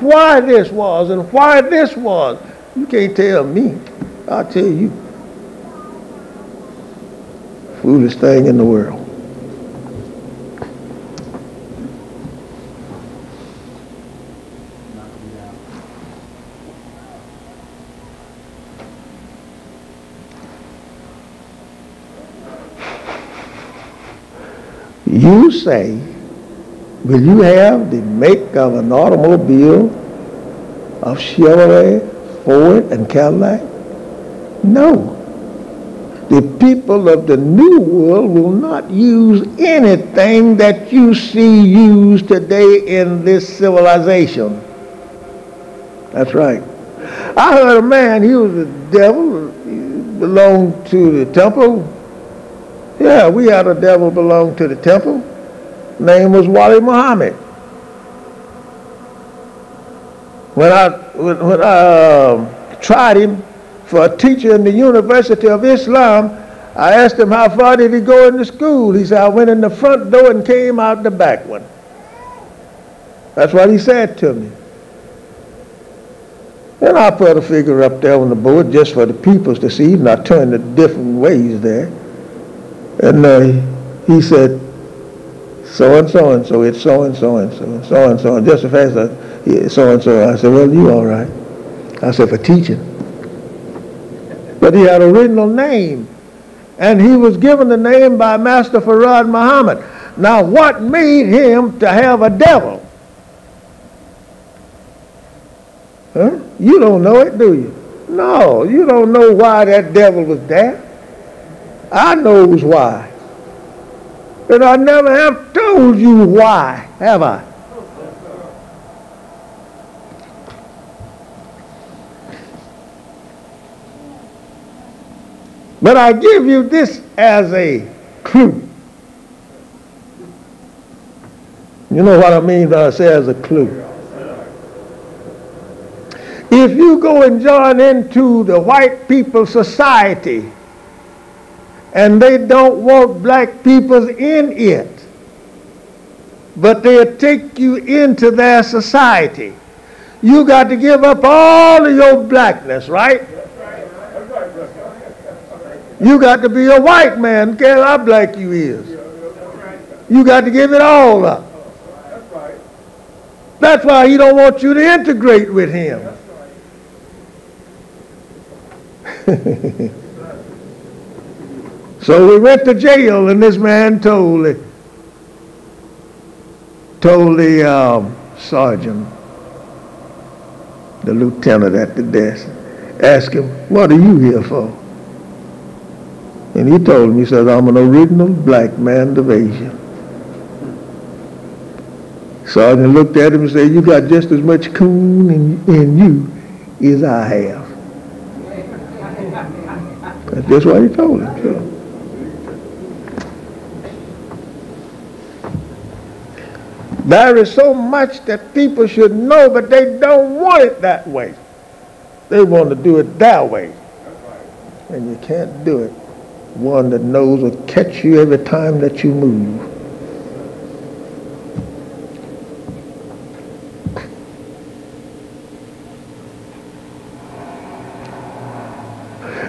Why this was and why this was. You can't tell me. I'll tell you. Foolish thing in the world. You say, will you have the make of an automobile of Chevrolet, Ford, and Cadillac? No. The people of the new world will not use anything that you see used today in this civilization. That's right. I heard a man, he was a devil, he belonged to the temple. Yeah, we had a devil belong to the temple. Name was Wali Muhammad. When I, when, when I um, tried him for a teacher in the University of Islam, I asked him how far did he go in the school. He said, I went in the front door and came out the back one. That's what he said to me. And I put a figure up there on the board just for the peoples to see, and I turned it different ways there. And uh, he said, so and so and so, it's so and so and so, so and so, and just as fast as so and so. I said, well, you all right. I said, for teaching. But he had original name, and he was given the name by Master Farad Muhammad. Now, what made him to have a devil? Huh? You don't know it, do you? No, you don't know why that devil was there. I knows why. And I never have told you why, have I? But I give you this as a clue. You know what I mean when I say as a clue? If you go and join into the white people society and they don't want black people in it, but they'll take you into their society, you got to give up all of your blackness, right? You got to be a white man, care how black you is. You got to give it all up. That's why he don't want you to integrate with him. so we went to jail, and this man told the, told the um, sergeant, the lieutenant at the desk, asked him, "What are you here for?" And he told me, he says, "I'm an original black man of Asia." Sergeant looked at him and said, "You got just as much coon in, in you as I have." That's what he told him. So. There is so much that people should know, but they don't want it that way. They want to do it their way. And you can't do it. One that knows will catch you every time that you move.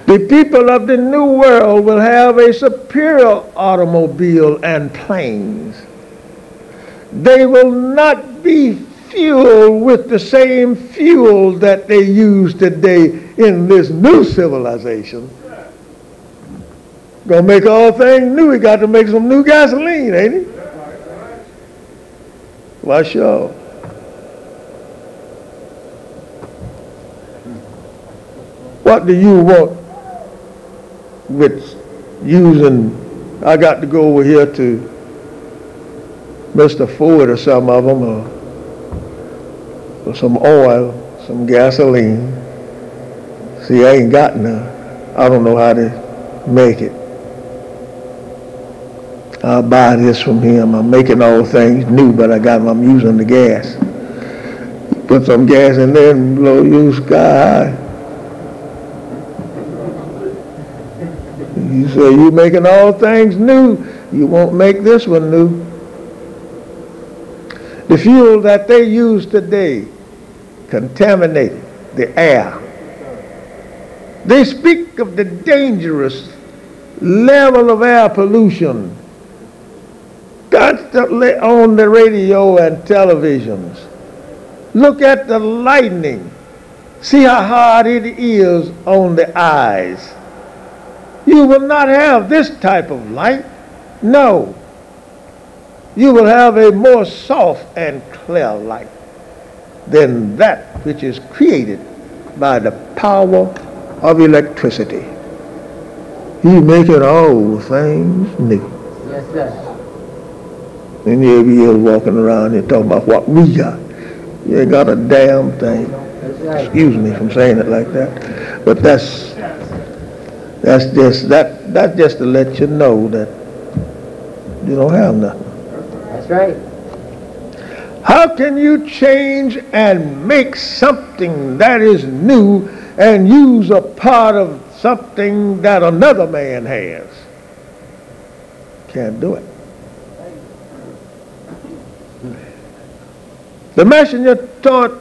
The people of the new world will have a superior automobile and planes. They will not be fueled with the same fuel that they use today in this new civilization. Gonna make all things new. We got to make some new gasoline, ain't he? Why sure. What do you want with using, I got to go over here to Mr. Ford or some of them, or, uh, or some oil, some gasoline. See, I ain't got none. I don't know how to make it. I'll buy this from him. I'm making all things new, but I got, I'm using the gas. Put some gas in there and blow you sky high. You say you making all things new. You won't make this one new. The fuel that they use today contaminated the air. They speak of the dangerous level of air pollution constantly on the radio and televisions. Look at the lightning. See how hard it is on the eyes. You will not have this type of light. No. You will have a more soft and clear light than that which is created by the power of electricity. He maketh all things new. Yes, sir. And you'll be here walking around and talking about what we got. You ain't got a damn thing. Excuse me from saying it like that. But that's that's just that that's just to let you know that you don't have nothing. That's right. How can you change and make something that is new and use a part of something that another man has? Can't do it. The messenger taught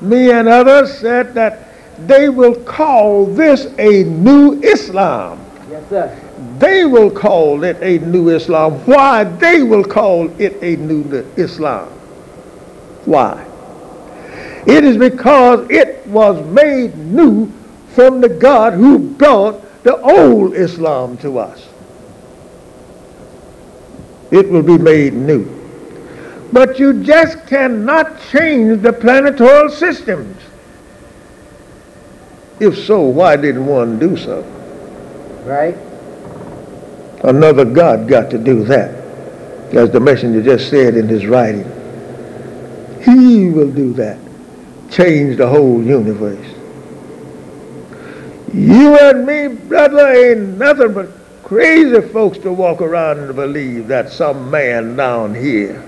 me and others said that they will call this a new Islam. Yes, sir. They will call it a new Islam. Why they will call it a new Islam? Why? It is because it was made new from the God who brought the old Islam to us. It will be made new. But you just cannot change the planetary systems. If so, why didn't one do so? Right? Another God got to do that. As the messenger just said in his writing. He will do that. Change the whole universe. You and me, brother, ain't nothing but crazy folks to walk around and believe that some man down here,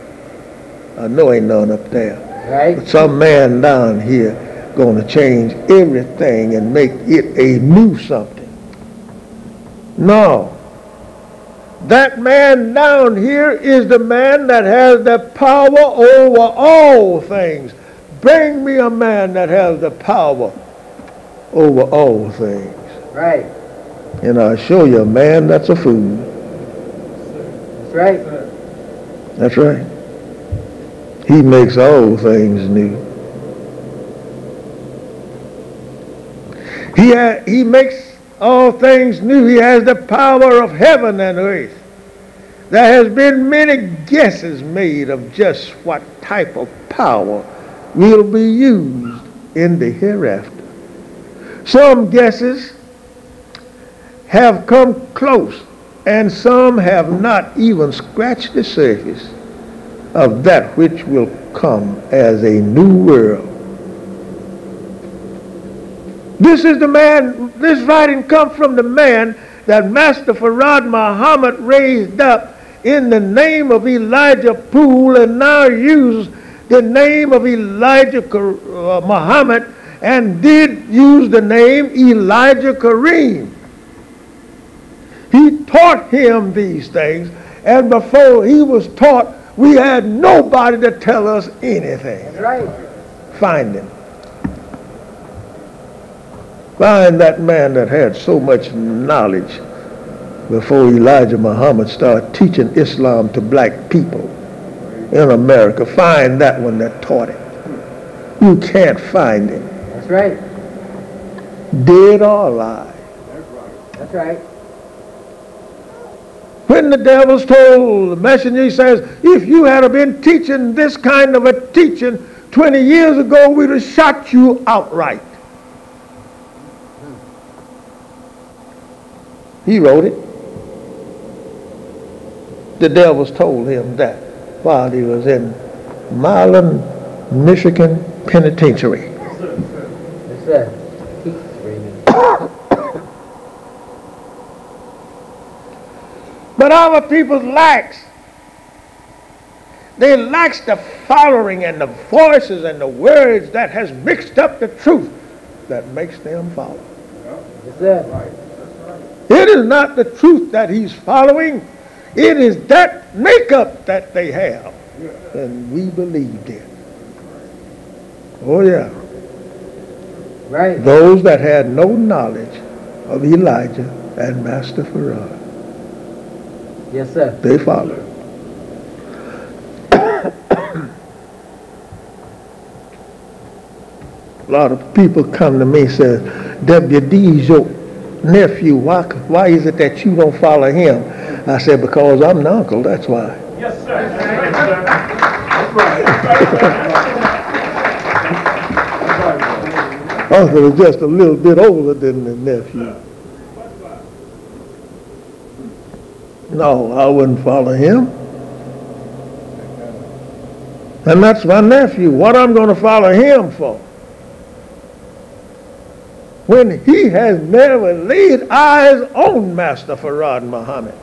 I know ain't none up there, Right? but some man down here going to change everything and make it a new something. No. That man down here is the man that has the power over all things. Bring me a man that has the power over all things. Right. And I'll show you a man that's a fool. That's right. That's right. He makes all things new. He, ha- he makes all things new. He has the power of heaven and earth. There has been many guesses made of just what type of power will be used in the hereafter. Some guesses have come close, and some have not even scratched the surface of that which will come as a new world. This is the man, this writing comes from the man that Master Farad Muhammad raised up in the name of Elijah Poole and now used the name of Elijah uh, Muhammad and did use the name Elijah Karriem. He taught him these things, and before he was taught, we had nobody to tell us anything. That's right. Find him. Find that man that had so much knowledge before Elijah Muhammad started teaching Islam to black people in America. Find that one that taught it. You can't find him. That's right. Dead or alive. That's right. When the devil's told the messenger, he says, if you had been teaching this kind of a teaching 20 years ago, we'd have shot you outright. He wrote it. The devils told him that while he was in Milan, Michigan Penitentiary. Yes, sir. Screaming. But our people lacks. They lacks the following and the voices and the words that has mixed up the truth that makes them follow. Yes, sir. It is not the truth that he's following. It is that makeup that they have. And we believed it. Oh yeah. Right. Those that had no knowledge of Elijah and Master Farad, Yes, sir. they followed. A lot of people come to me and say, WD's your nephew. Why, why is it that you don't follow him? I said, because I'm the uncle, that's why. Yes, sir. That's right. Uncle is just a little bit older than the nephew. No, I wouldn't follow him. And that's my nephew. What I'm going to follow him for? When he has never laid eyes on Master Farad Muhammad.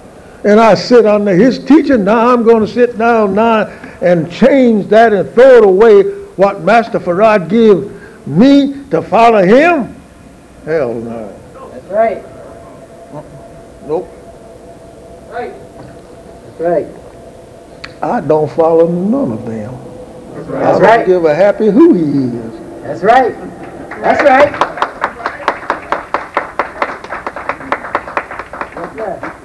and I sit under his teaching, now I'm going to sit down now and change that and throw it away what Master Farad gave me to follow him? Hell no. That's right. Nope. Right. That's right. I don't follow none of them. That's right. I don't right. give a happy who he is. That's right. That's right. Yes, sir.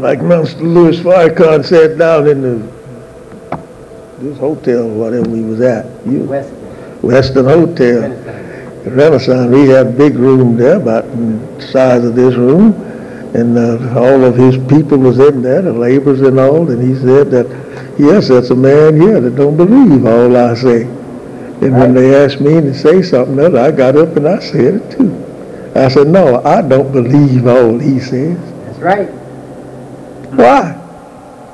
Like Master Louis Farrakhan said down in the this hotel, whatever we was at, you, West. Western Hotel. Renaissance. Renaissance, we had a big room there, about the size of this room, and uh, all of his people was in there, the laborers and all, and he said that, yes, there's a man here that don't believe all I say. And when they asked me to say something else, I got up and I said it too. I said, no, I don't believe all he says. That's right. Why?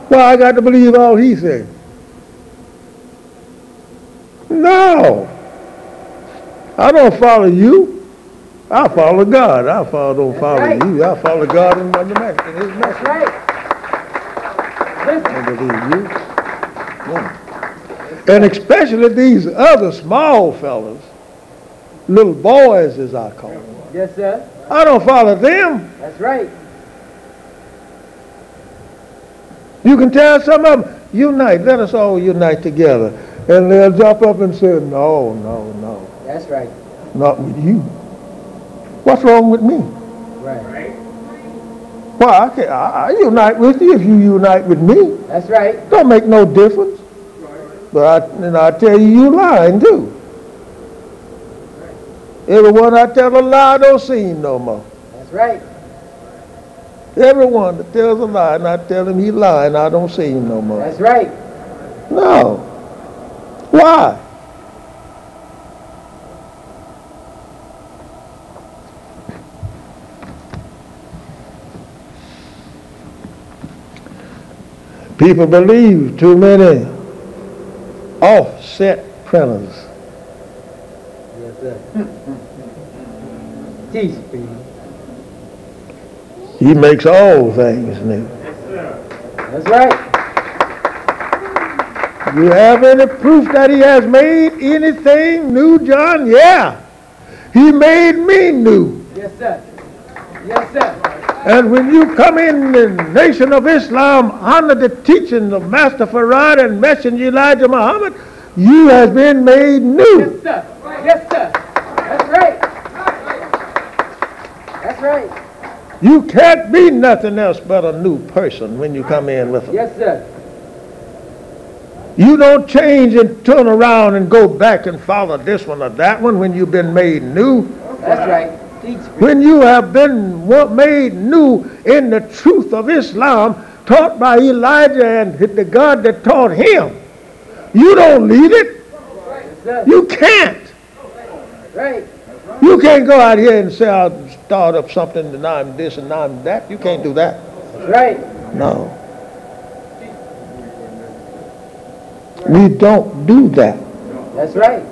Why I got to believe all he said? No. I don't follow you. I follow God. I follow, don't follow right. you. I follow God and the message, his That's right. I Listen. don't believe you. No. And especially these other small fellas, little boys as I call them. Yes, sir. I don't follow them. That's right. You can tell some of them, unite, let us all unite together. And they'll jump up and say, no, no, no, That's right. not with you. What's wrong with me? Right. Why, I, can, I, I unite with you if you unite with me. That's right. Don't make no difference. But I, and I tell you, you lying too. Everyone I tell a lie don't see no more. That's right. Everyone that tells a lie and I tell him he lying, I don't see him no more. That's right. No. Why? People believe too many offset printers. Yes, sir. Teach, please. He makes all things new. That's right. You have any proof that he has made anything new, John? Yeah. He made me new. Yes, sir. Yes, sir. And when you come in the nation of Islam under the teaching of Master Farad and Messenger Elijah Muhammad, you has been made new. Yes, sir. Yes, sir. That's right. That's right. You can't be nothing else but a new person when you come in with them. Yes, sir. You don't change and turn around and go back and follow this one or that one when you've been made new. That's right. When you have been made new in the truth of Islam, taught by Elijah and the God that taught him, you don't need it. You can't. You can't go out here and say, I'll start up something and now I'm this and now I'm that. You can't do that. Right. No. We don't do that. That's right.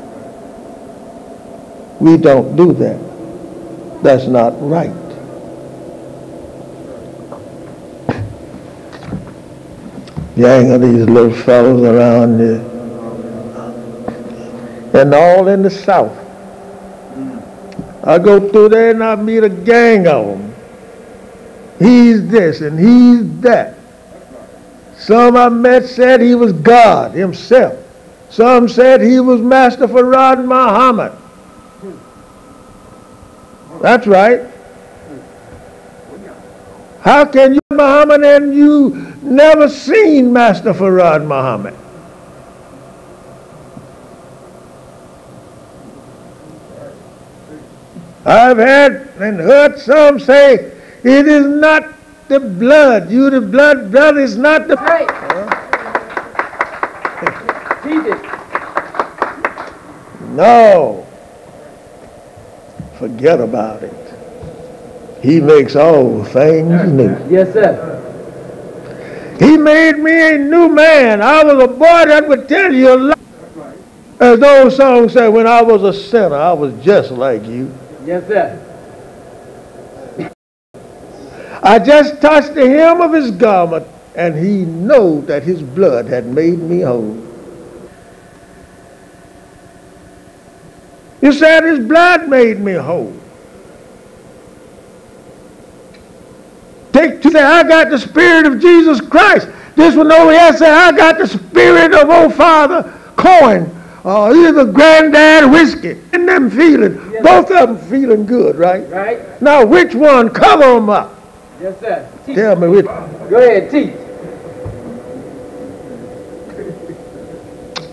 We don't do that. That's not right. Gang of these little fellows around here. And all in the South. I go through there and I meet a gang of them. He's this and he's that. Some I met said he was God himself. Some said he was Master Farad Muhammad. That's right. How can you Muhammad and you never seen Master Farad Muhammad? I've had and heard some say it is not the blood. You the blood blood is not the right. It. No. Forget about it. He makes all things new. Yes, sir. He made me a new man. I was a boy that would tell you a lie. As those songs song said, when I was a sinner, I was just like you. Yes, sir. I just touched the hem of his garment, and he knew that his blood had made me whole. He said his blood made me whole. Take to say, I got the spirit of Jesus Christ. This one over here say, I got the spirit of old Father Cohen. Uh, either granddad whiskey. And them feeling, Yes. both of them feeling good, right? Right? Now, which one? Cover them up. Yes, sir. Teach. Tell me which. Go ahead, teach.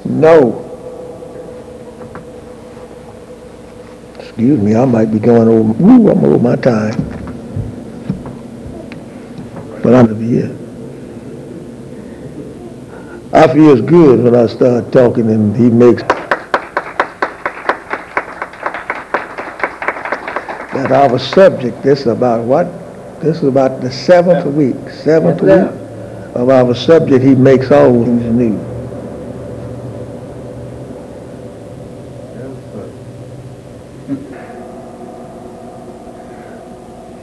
No. Excuse me, I might be going over. Ooh, I'm over my time. But I'm gonna be here. I feels good when I start talking and he makes that our subject. This is about what? This is about the seventh week, seventh week of our subject. He makes all things new.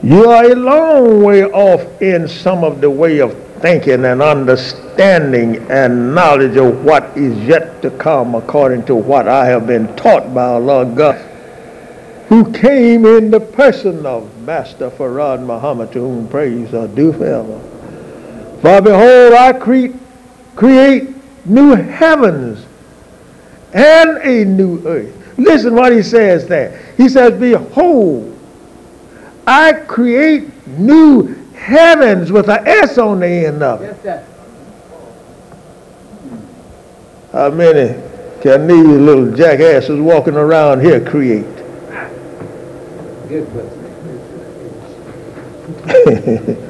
You are a long way off in some of the way of thinking and understanding and knowledge of what is yet to come according to what I have been taught by our Lord God, who came in the person of Master Farad Muhammad, to whom praise are due forever. For behold, I create, create new heavens and a new earth. Listen what he says there. He says, Behold, I create new heavens with an S on the end of it. Yes. How many can these little jackasses walking around here create?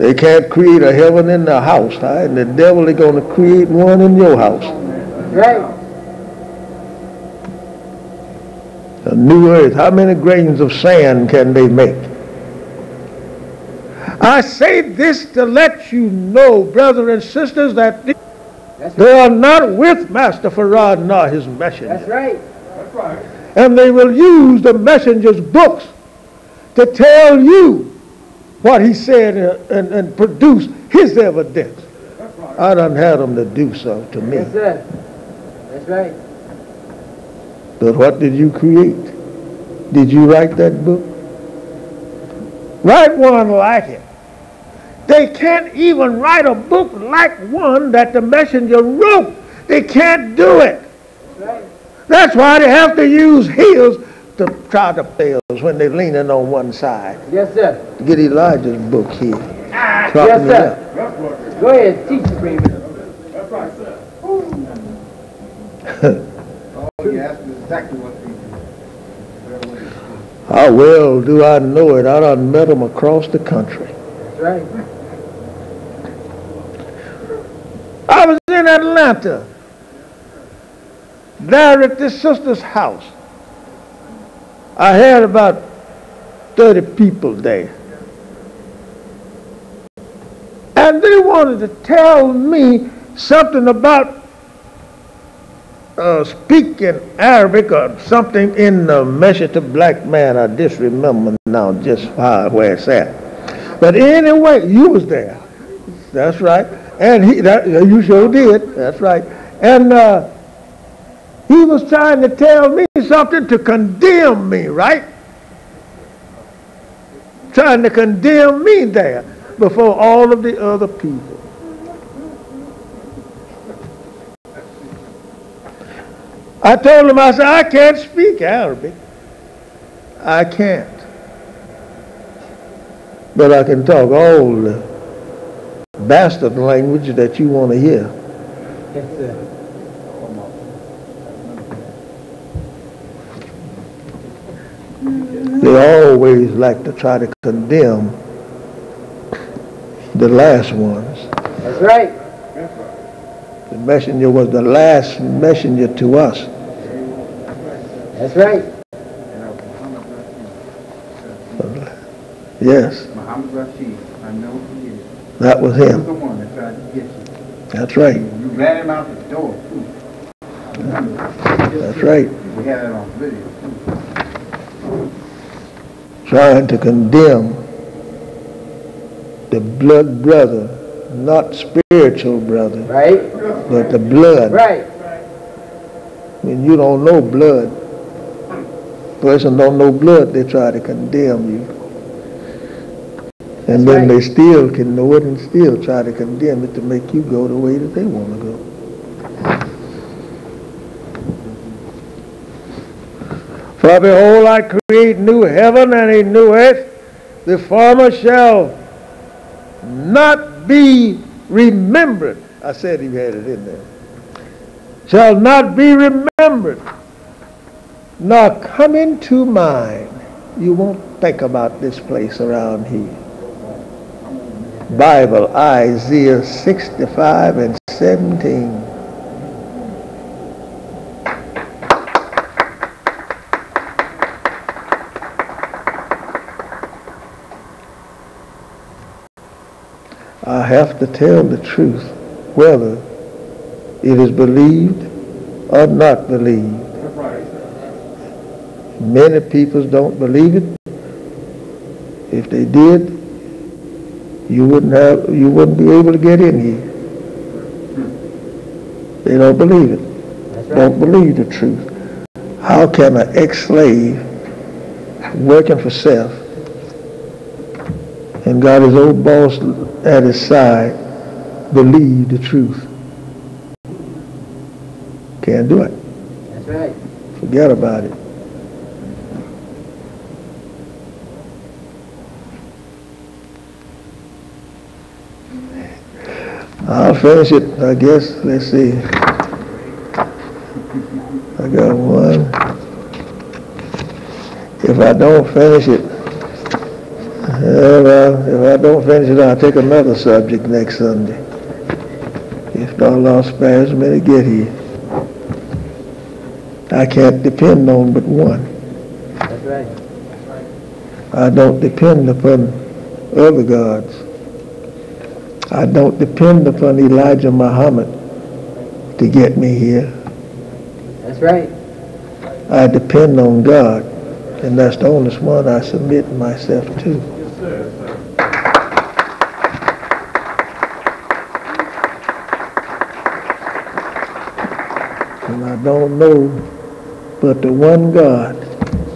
They can't create a heaven in the house, huh? and the devil is going to create one in your house. Right? A new earth. How many grains of sand can they make? I say this to let you know, brothers and sisters, that That's they right. are not with Master Farad nor his messenger. That's right. That's right. And they will use the messenger's books to tell you what he said and, and produce his evidence. That's right. I done had them to do so to me. Yes, sir. That's right. But what did you create? Did you write that book? Write one like it. They can't even write a book like one that the messenger wrote. They can't do it. That's why they have to use heels to try to fail when they're leaning on one side. Yes, sir. Get Elijah's book here. Ah, yes, sir. Go ahead, teach, the baby. that's right, sir. Oh, you asked me exactly what. How well do I know it? I done met them across the country. That's right. I was in Atlanta, there at this sister's house. I had about 30 people there. And they wanted to tell me something about uh, speaking Arabic or something in the message to black man. I just remember now just how, where it's at. But anyway, you was there. That's right. And he, that, you sure did. That's right. And uh, he was trying to tell me something to condemn me, right? Trying to condemn me there before all of the other people. I told him, I said, I can't speak Arabic. I can't. But I can talk all the bastard language that you want to hear. They always like to try to condemn the last ones. That's right. The messenger was the last messenger to us. That's right. And I was Muhammad Rashid. Yes, Muhammad Rashid, I know he is. That was He was him. the one that tried to get you. That's right. You ran him out the door, too. That's right. We had it on video, too. Trying to condemn the blood brother, not spiritual brother, Right? but the blood. Right. When you don't know blood, person don't know blood, they try to condemn you. And then right. they still can know it and still try to condemn it to make you go the way that they want to go. For behold, I create new heaven and a new earth. The former shall not be remembered. I said he had it in there. Shall not be remembered, nor come into mind. You won't think about this place around here. Bible, Isaiah 65 and 17. I have to tell the truth, whether it is believed or not believed. Many people don't believe it. If they did, you wouldn't have, you wouldn't be able to get in here. They don't believe it. That's Don't believe the truth. How can an ex-slave working for self and got his old boss at his side believe the truth? Can't do it. That's right. Forget about it. I'll finish it, I guess. Let's see. I got one. If I don't finish it, well, if I don't finish it, I'll take another subject next Sunday. If the Allah spares me to get here. I can't depend on but one. That's right. I don't depend upon other gods. I don't depend upon Elijah Muhammad to get me here. That's right. I depend on God, and that's the only one I submit myself to. And I don't know but the one God,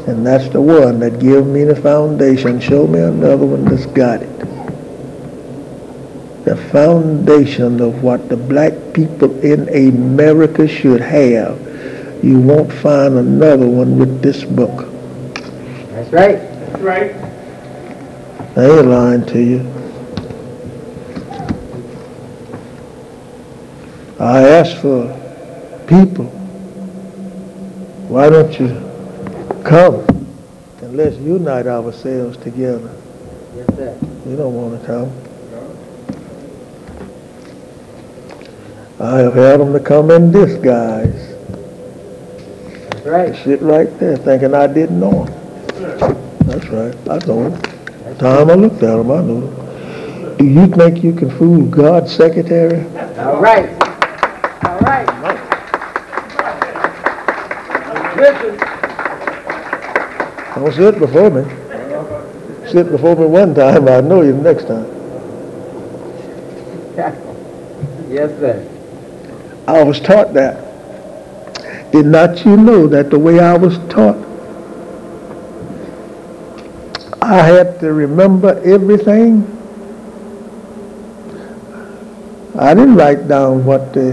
and that's the one that give me the foundation. Show me another one that's got it. The foundation of what the black people in America should have. You won't find another one with this book. That's right. That's right. I ain't lying to you. I ask for people. Why don't you come and let's unite ourselves together? Yes, sir. We don't want to come. I have had them to come in disguise. That's right. Sit right there thinking I didn't know them. That's right. I know them. Time I looked at them, I knew them. Do you think you can fool God's secretary? All right. All right. Listen. Don't sit before me. Sit before me one time, I know you the next time. Yes, sir. I was taught that. Did not you know that the way I was taught, I had to remember everything? I didn't write down what uh,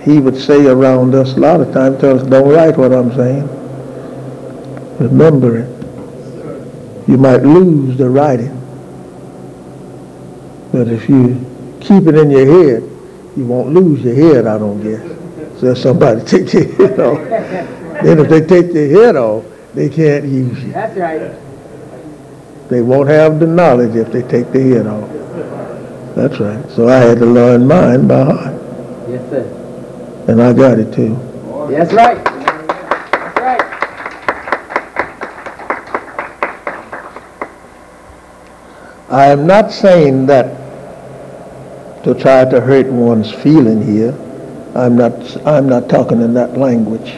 he would say around us. A lot of times tell us, don't write what I'm saying. Remember it. You might lose the writing. But if you keep it in your head, you won't lose your head, I don't guess. So if somebody take your head off, then if they take their head off, they can't use you. That's right. They won't have the knowledge if they take their head off. That's right. So I had to learn mine by heart. Yes, sir. And I got it too. That's right. That's right. I am not saying that to try to hurt one's feeling here. I'm not, I'm not talking in that language.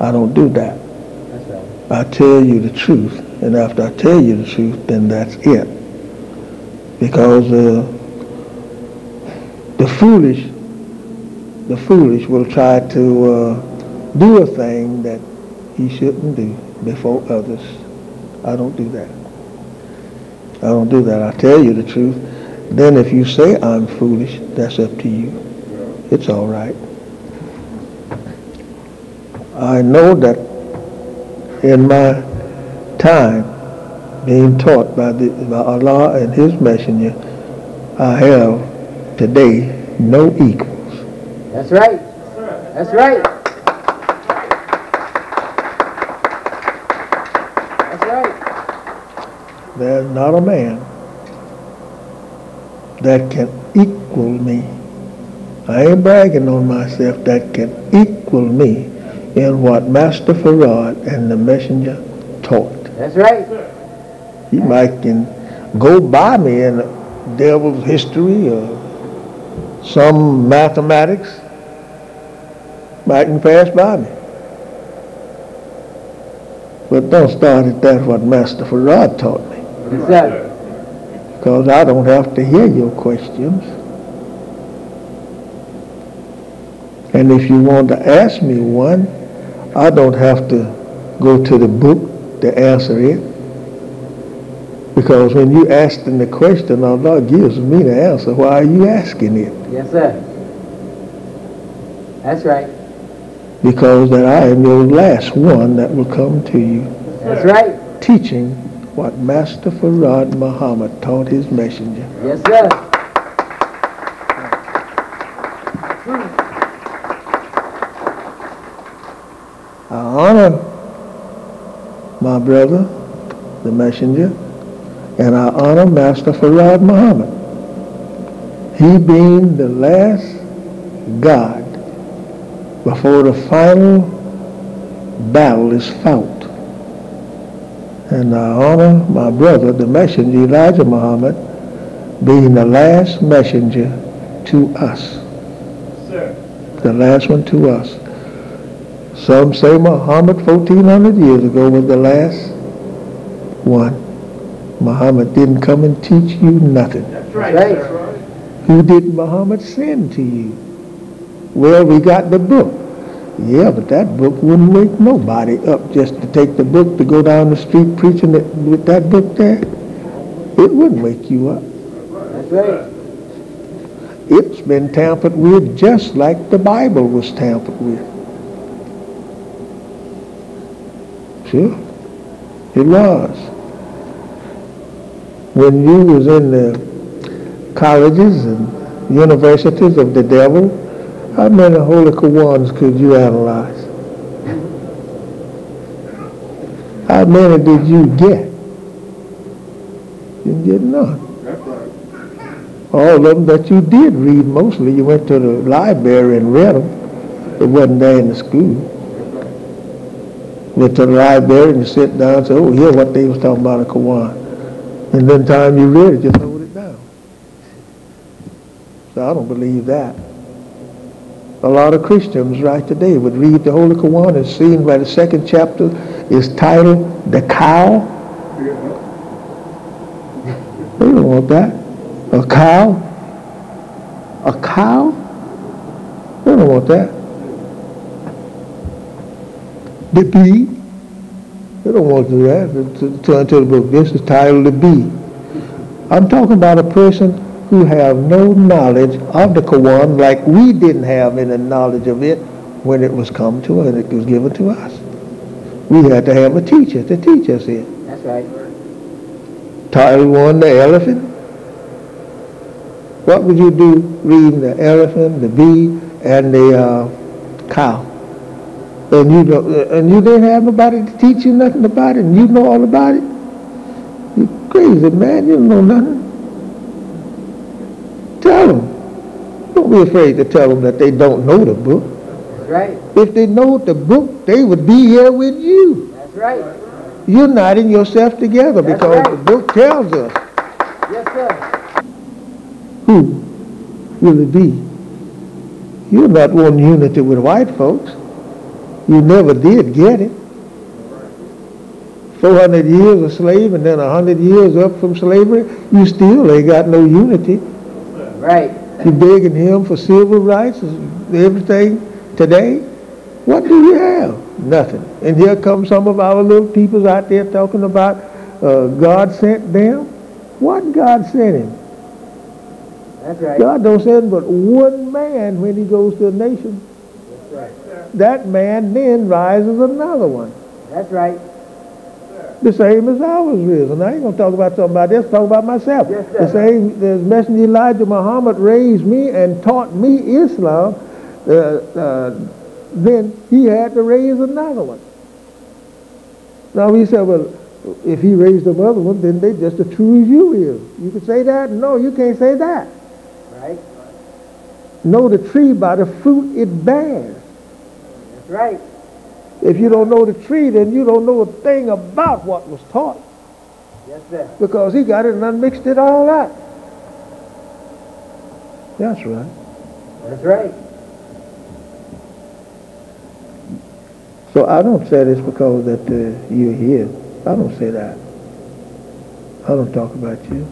I don't do that. I tell you the truth, and after I tell you the truth, then that's it. Because uh, the foolish, the foolish will try to uh, do a thing that he shouldn't do before others. I don't do that. I don't do that. I tell you the truth. Then if you say I'm foolish, that's up to you. It's all right. I know that in my time being taught by, the, by Allah and His Messenger, I have today no equals. That's right. That's right. That's right. There's not a man that can equal me. I ain't bragging on myself that can equal me in what Master Farad and the messenger taught. That's right. He might can go by me in devil's history or some mathematics. Might can pass by me. But don't start at that what Master Farad taught me. Sir. Because I don't have to hear your questions. And if you want to ask me one, I don't have to go to the book to answer it. Because when you ask them the question, Allah gives me the answer. Why are you asking it? Yes, sir. That's right. Because that I am your last one that will come to you, That's right. teaching what Master Farad Muhammad taught his messenger. Yes, sir. I honor my brother, the messenger, and I honor Master Farad Muhammad. He being the last God before the final battle is fought. And I honor my brother, the messenger, Elijah Muhammad, being the last messenger to us. The last one to us. Some say Muhammad 1400 years ago was the last one. Muhammad didn't come and teach you nothing. That's right. Who did Muhammad send to you? Well, we got the book. Yeah, but that book wouldn't wake nobody up just to take the book to go down the street preaching it with that book there. It wouldn't wake you up. That's right. It's been tampered with just like the Bible was tampered with. Sure, it was. When you was in the colleges and universities of the devil, how many holy Qurans could you analyze? How many did you get? You didn't get none. All of them that you did read, mostly you went to the library and read them. It wasn't there in the school. Went to the library and you sit down and say, oh, here's what they was talking about in Quran. And then time you read it, just hold it down. So I don't believe that. A lot of Christians right today would read the Holy Quran and seeing by the second chapter is titled The Cow. They don't want that. A cow? A cow? They don't want that. The bee? They don't want to do that. To to the book. This is titled The Bee. I'm talking about a person who have no knowledge of the Quran like we didn't have any knowledge of it when it was come to us and it was given to us. We had to have a teacher to teach us it. That's right. Title one, the elephant. What would you do reading the elephant, the bee, and the uh, cow? And you know, and you didn't have nobody to teach you nothing about it, and you know all about it. You crazy man, you don't know nothing. Tell them. Don't be afraid to tell them that they don't know the book. That's right. If they know the book, they would be here with you. That's right. Uniting yourself together That's because right. the book tells us Yes, sir. who will it be. You're not one unity with white folks. You never did get it. 400 years a slave and then 100 years up from slavery, you still ain't got no unity. Right. You begging him for civil rights, and everything today. What do you have? Nothing. And here come some of our little peoples out there talking about uh, God sent them. What God sent him? That's right. God don't send but one man when he goes to a nation. That's right. That man then rises another one. That's right. The same as I was risen. I ain't gonna talk about something about this, talk about myself. Yes, the same the messenger Elijah Muhammad raised me and taught me Islam. Uh, uh, then he had to raise another one. Now he said, well, if he raised another one, then they just as true as you is. You can say that? No, you can't say that. Right. Know the tree by the fruit it bears. That's right. If you don't know the tree, then you don't know a thing about what was taught. Yes, sir. Because he got it and unmixed it all up. That's right. That's right. So I don't say this because that uh, you're here. I don't say that. I don't talk about you.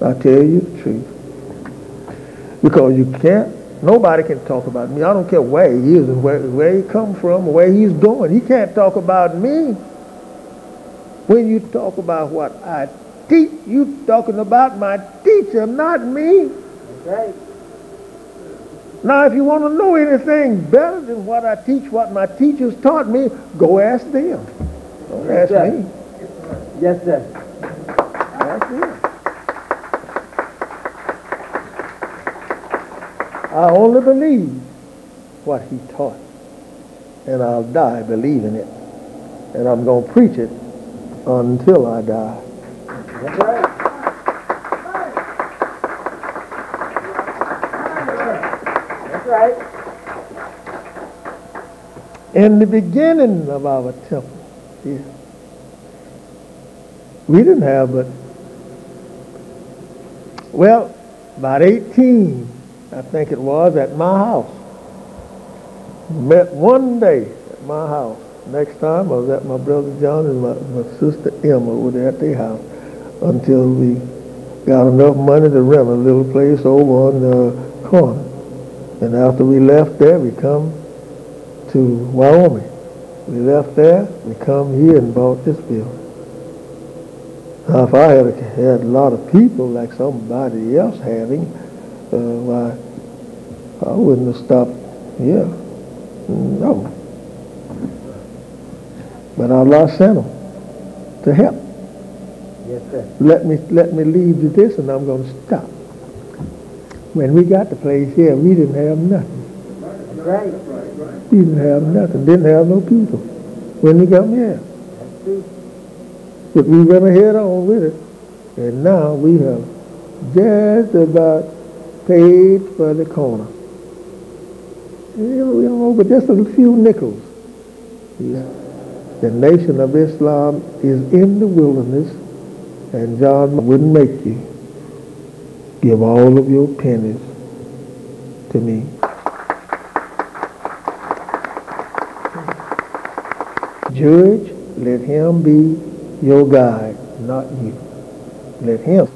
I tell you the truth. Because you can't, nobody can talk about me. I don't care where he is where, where he come from, where he's going. He can't talk about me. When you talk about what I teach, you talking about my teacher, not me. Right. Now, if you want to know anything better than what I teach, what my teachers taught me, go ask them. Don't Yes, ask sir. me. Yes, sir. Ask them. I only believe what he taught, and I'll die believing it, and I'm going to preach it until I die. That's right. That's right. In the beginning of our temple, here, we didn't have but, well, about 18, I think it was, at my house. Met one day at my house. Next time I was at my brother John and my, my sister Emma over there at their house until we got enough money to rent a little place over on the corner. And after we left there, we come to Wyoming. We left there, we come here and bought this building. Now, if I had had a lot of people like somebody else having, uh, why, I wouldn't have stopped here. No. But Allah sent them to help. Yes, sir. Let me let me leave you this, and I'm going to stop. When we got the place here, we didn't have nothing. Right. We didn't have nothing. Didn't have no people. When we come here. But we went ahead on with it. And now we have just about paid for the corner. You know, but just a few nickels. Yeah. The nation of Islam is in the wilderness, and John wouldn't make you give all of your pennies to me. Judge, let him be your guide, not you. Let him.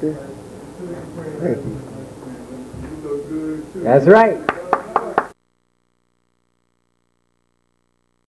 That's right.